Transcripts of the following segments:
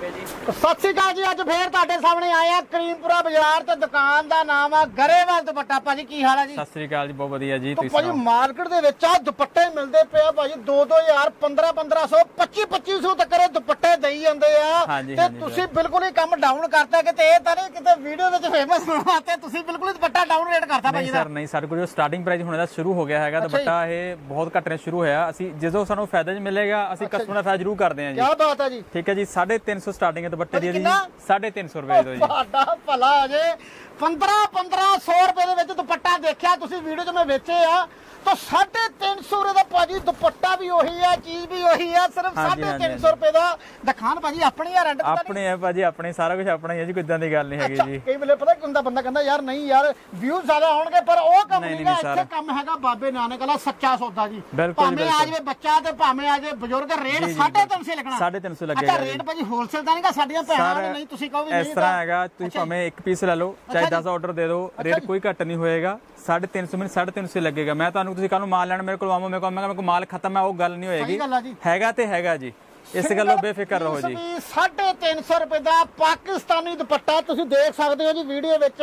ਸਤਿ ਸ਼੍ਰੀ ਅਕਾਲ ਜੀ ਅੱਜ ਫੇਰ ਤੁਹਾਡੇ ਸਾਹਮਣੇ ਆਏ ਆ ਕਰੀਮਪੁਰਾ ਬਾਜ਼ਾਰ ਤੇ ਦੁਕਾਨ ਦਾ ਨਾਮ ਆ ਗਰੇਵਾਲ ਦੁਪੱਟਾ। ਭਾਜੀ ਕੀ ਹਾਲ ਆ ਜੀ? ਸਤਿ ਸ੍ਰੀ ਅਕਾਲ ਜੀ ਬਹੁਤ ਵਧੀਆ ਜੀ ਤੁਸੀਂ ਭਾਜੀ ਮਾਰਕੀਟ ਦੇ ਵਿੱਚ ਆ ਦੁਪੱਟੇ ਮਿਲਦੇ ਪਏ ਆ ਭਾਜੀ 2-2000 15-1500 25-2500 ਤੱਕ ਦੇ ਦੁਪੱਟੇ ਦੇਈ ਜਾਂਦੇ ਆ। ਤੇ ਤੁਸੀਂ ਬਿਲਕੁਲ ਹੀ ਕੰਮ ਡਾਊਨ ਕਰਤਾ ਕਿਤੇ ਇਹ ਤਾਂ ਨਹੀਂ ਕਿਤੇ ਵੀਡੀਓ ਵਿੱਚ ਫੇਮਸ ਬਣਾਤੇ ਤੁਸੀਂ ਬਿਲਕੁਲ ਹੀ ਦੁਪੱਟਾ ਡਾਊਨ ਰੇਟ ਕਰਤਾ ਭਾਜੀ ਦਾ। ਸਰ ਨਹੀਂ ਕੋਲ ਜੋ ਸਟਾਰਟਿੰਗ ਪ੍ਰਾਈਸ ਹੋਣੇ ਦਾ ਸ਼ੁਰੂ ਹੋ ਗਿਆ ਹੈਗਾ। ਦੁਪੱਟਾ ਇਹ ਬਹੁਤ ਘੱਟ ਨੇ ਸ਼ੁਰੂ ਹੋਇਆ। ਅਸੀਂ ਜਦੋਂ ਸਾਨੂੰ ਫਾਇਦਾ ਜੀ ਮਿਲੇਗਾ ਅਸੀਂ ਕਸਟਮਰ ਦਾ ਫਾਇਦਾ ਜ਼ਰੂਰ ਕਰਦੇ ਹਾਂ ਜੀ। ਕੀ ਬਾਤ ਹੈ ਜੀ। ਠੀਕ ਹੈ ਜੀ 350 ਸਟਾਰਟਿੰਗ ਹੈ ਦੁਪੱਟੇ ਦੀ ਜੀ ਕਿੰਨਾ? 350 ਰੁਪਏ ਤੋਂ ਜੀ। ਤੁਹਾਡਾ ਭਲਾ ਹੋ ਜੇ 15 1500 ਰੁਪਏ ਦੇ ਵਿੱਚ ਦੁਪੱਟਾ ਦੇਖਿਆ ਤੁਸੀਂ ਵੀਡੀਓ 'ਚ ਮੈਂ ਵੇਚੇ ਆ। ਤਾਂ 350 ਰੁਪਏ ਦਾ ਭਾਜੀ ਦੁਪੱਟਾ ਵੀ ਉਹੀ ਆ ਚੀਜ਼ ਵੀ ਉਹੀ ਆ ਸਿਰਫ ਹਾਂਜੀ, ਹਾਂਜੀ, 350 ਰੁਪਏ ਦਾ। ਦੁਕਾਨ ਭਾਜੀ ਆਪਣੀ ਆ ਰੈਂਟ ਆਪਣੇ ਹੈ ਭਾਜੀ ਆਪਣੇ ਸਾਰਾ ਕੁਝ ਆਪਣਾ ਹੀ ਹੈ ਜੀ ਕੋਈ ਇਦਾਂ ਦੀ ਗੱਲ ਨਹੀਂ ਹੈਗੀ ਜੀ। ਕਈ ਵੇਲੇ ਪਤਾ ਕੀ ਹੁੰਦਾ ਬੰਦਾ ਕਹਿੰਦਾ ਯਾਰ ਨਹੀਂ ਯਾਰ ਵਿਊ ਜ਼ਿਆਦਾ ਆਉਣਗੇ ਪਰ ਉਹ ਕੰਮ ਨਹੀਂ, ਸਰ। ਇੱਥੇ ਕੰਮ ਹੈਗਾ ਬਾਬੇ ਨਾਨਕ ਵਾਲਾ ਸੱਚਾ ਸੌਦਾ ਜੀ। ਭਾਵੇਂ ਆ। ਜਾਵੇ ਬੱਚਾ ਤੇ ਭਾਵੇਂ ਆ ਜਾਵੇ ਬਜ਼ੁਰਗ ਰੇਟ ਜੀ, ਜੀ, 350 ਲੱਗਣਾ। 350 ਲੱਗੇਗਾ ਅੱਛਾ। ਰੇਟ ਭਾਜੀ ਹੋਲਸੇਲ ਦਾ ਨਹੀਂਗਾ ਸਾਡੀਆਂ ਭੈਣਾਂ ਨੇ ਨਹੀਂ ਤੁਸੀਂ ਕਹੋ ਵੀ ਇਸ ਤਰ੍ਹਾਂ ਹੈਗਾ ਤੁਸੀਂ। ਭਾਵੇਂ ਇੱਕ ਪੀਸ ਲੈ ਲਓ ਚਾਹੇ ਅੱਛਾ 10 ਆਰਡਰ ਦੇ ਦਿਓ ਰੇਟ। ਕੋਈ ਘੱਟ ਨਹੀਂ ਹੋਏਗਾ। 350 ਮਿੰਟ 350 ਲੱਗੇਗਾ। ਮੈਂ ਤੁਹਾਨੂੰ ਤੁਸੀਂ ਕੱਲ ਨੂੰ ਮਾਲ ਲੈਣ ਮੇਰੇ ਕੋਲ ਆਵੋ ਮੇਰੇ ਕੋਲ ਮੈਂ ਮੇਰੇ ਕੋਲ ਮਾਲ ਖਤਮ ਹੈ ਉਹ ਗੱਲ ਨਹੀਂ ਹੋਏਗੀ। ਹੈਗਾ ਤੇ ਹੈਗਾ ਜੀ। ਇਸ ਗੱਲੋਂ ਬੇਫਿਕਰ ਰਹੋ ਜੀ। 350 ਰੁਪਏ ਦਾ ਪਾਕਿਸਤਾਨੀ ਦੁਪੱਟਾ ਤੁਸੀਂ ਦੇਖ ਸਕਦੇ ਹੋ ਜੀ ਵੀਡੀਓ ਵਿੱਚ।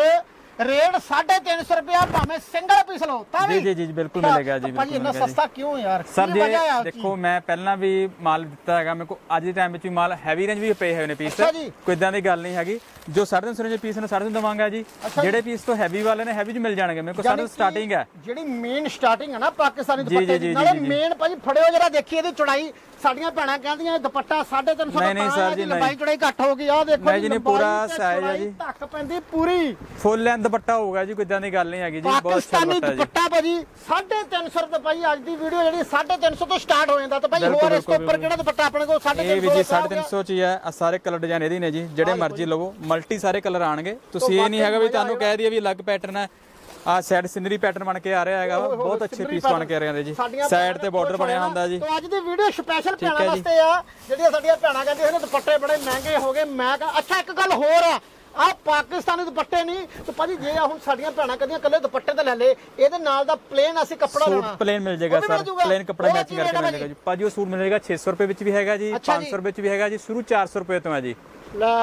ਰੇਟ 350 ਰੁਪਿਆ ਭਾਵੇਂ ਸਿੰਗਲ ਪੀਸ ਲਓ ਤਾਂ ਵੀ। ਜੀ ਜੀ ਬਿਲਕੁਲ ਮਿਲੇਗਾ ਜੀ ਭਾਜੀ ਇੰਨਾ ਸਸਤਾ ਕਿਉਂ ਯਾਰ? ਸਰ ਕੀ ਜੀ ਦੇਖੋ ਮੈਂ ਪਹਿਲਾਂ ਵੀ ਮਾਲ ਦਿੱਤਾ ਹੈਗਾ ਮੇਰੇ ਕੋਲ ਅੱਜ ਦੇ ਟਾਈਮ ਵਿੱਚ ਵੀ ਮਾਲ ਹੈਵੀ ਰੇਂਜ ਵੀ ਪਏ ਹੋਏ ਨੇ ਪੀਸ। ਕੋਈ ਇਦਾਂ ਦੀ ਗੱਲ ਨਹੀਂ ਹੈਗੀ। ਜੋ 350 ਰੇਂਜ ਪੀਸ ਨੇ 350 ਦਵਾਂਗਾ ਜੀ। ਜਿਹੜੇ ਪੀਸ ਤੋਂ ਹੈਵੀ ਵਾਲੇ ਨੇ ਹੈਵੀ ਚ ਮਿਲ ਜਾਣਗੇ। ਮੇਰੇ ਯਾਨੀ ਸਾਰੇ ਕਿ ਸਟਾਰਟਿੰਗ ਹੈ। ਜਿਹੜੀ ਮੇਨ ਸਟਾਰਟਿੰਗ ਹੈ ਨਾ ਪਾਕਿਸਤਾਨੀ ਦੁਪੱਟੇ ਦੀ ਨਾਲੇ। ਮੇਨ ਭਾਜੀ ਫੜਿਓ ਜਰਾ ਦੇਖੀ ਇਹਦੀ ਚੌੜਾਈ। ਸਾਡੀਆਂ ਭੈਣਾਂ ਕਹਿੰਦੀਆਂ ਦੁਪੱਟਾ 350 ਦਾ ਨਹੀਂ, ਸਰ ਹੈ ਜੀ, ਲੰਬਾਈ। ਚੌੜਾਈ ਘੱਟ ਹੋ ਗਈ ਆ ਦੇਖੋ ਜੀ, ਨਹੀਂ, ਪੂਰਾ size ਹੈ ਜੀ। ਧੱਕ ਪੈਂਦੀ ਪੂਰੀ। ਫੁੱਲ ਲੈਂਥ ਦੁਪੱਟਾ ਹੋਊਗਾ ਜੀ ਕੋਈ ਇਦਾਂ ਦੀ ਗੱਲ ਨਹੀਂ ਹੈਗੀ ਜੀ ਬਹੁਤ ਅੱਛਾ ਦੁਪੱਟਾ ਦੁਪੱਟਾ ਭਾਜੀ 350 ਰੁਪਏ ਭਾਈ ਅੱਜ ਦੀ ਵੀਡੀਓ ਜਿਹੜੀ 350 ਤੋਂ ਸਟਾਰਟ ਹੋ ਜਾਂਦਾ ਤਾਂ ਭਾਈ ਹੋਰ ਇਸ ਤੋਂ ਉੱਪਰ ਕਿਹੜਾ ਦੁਪੱਟਾ ਆਪਣੇ ਕੋਲ? 350 ਇਹ ਵੀ ਜੀ 350 ਚ ਹੀ ਹੈ ਆ ਸਾਰੇ ਕਲਰ ਡਿਜ਼ਾਈਨ ਇਹਦੀ ਨੇ ਜੀ ਜਿਹੜੇ ਮਰਜ਼ੀ ਲਵੋ ਮਲਟੀ ਸਾਰੇ ਕਲਰ ਆਣਗੇ। ਤੁਸੀਂ ਇਹ ਨਹੀਂ ਹੈਗਾ ਵੀ ਤੁਹਾਨੂੰ ਕਹਿ ਦਈਏ ਵੀ ਅਲੱਗ ਪੈਟਰਨ ਹੈ। ਆ ਸਾਈਡ ਸਿਨਰੀ ਪੈਟਰਨ ਬਣ ਕੇ ਆ ਰਿਹਾ ਹੈਗਾ ਬਹੁਤ ਅੱਛੇ ਪੀਸ ਬਣ ਕੇ ਆ ਰਹੇ ਨੇ ਜੀ। ਸਾਈਡ ਤੇ ਬਾਰਡਰ ਬਣਿਆ ਹੁੰਦਾ ਜੀ। ਤਾਂ ਅੱਜ ਦੀ ਵੀਡੀਓ ਸਪੈਸ਼ਲ ਭੈਣਾਂ। ਵਾਸਤੇ ਆ ਜਿਹੜੀਆਂ ਸਾਡੀਆਂ ਭੈਣਾਂ ਕਹਿੰਦੀਆਂ ਨੇ ਦੁਪੱਟੇ ਬੜੇ ਮਹਿੰਗੇ ਹੋ ਗਏ ਮੈਂ ਕਹਾਂ ਅੱਛਾ ਇੱਕ ਗੱਲ ਹੋਰ ਆ। ਆ ਪਾਕਿਸਤਾਨੀ ਦੁਪੱਟੇ ਨਹੀਂ। ਤੇ ਭਾਜੀ ਜੇ ਆ ਹੁਣ ਸਾਡੀਆਂ ਭੈਣਾਂ ਕਹਿੰਦੀਆਂ ਕੱਲੇ ਦੁਪੱਟੇ ਤੇ ਲੈ ਲੈ ਇਹਦੇ ਨਾਲ ਦਾ ਪਲੇਨ ਅਸੀਂ ਕੱਪੜਾ ਸੂਟ ਲੈਣਾ। ਪਲੇਨ ਮਿਲ ਜਾਏਗਾ ਸਰ। ਪਲੇਨ ਕੱਪੜਾ ਕੀ ਕਰਕੇ ਮਿਲ ਆ ਜਾਏਗਾ ਜੀ। ਭਾਜੀ ਉਹ ਸੂਟ ਮਿਲੇਗਾ 600 ਰੁਪਏ ਵਿੱਚ ਵੀ ਹੈਗਾ ਜੀ ਅੱਛਾ ਜੀ। 500 ਰੁਪਏ ਵਿੱਚ ਵੀ ਹੈਗਾ ਜੀ ਸ਼ੁਰੂ 400 ਰੁਪਏ ਤੋਂ ਹੈ ਜੀ।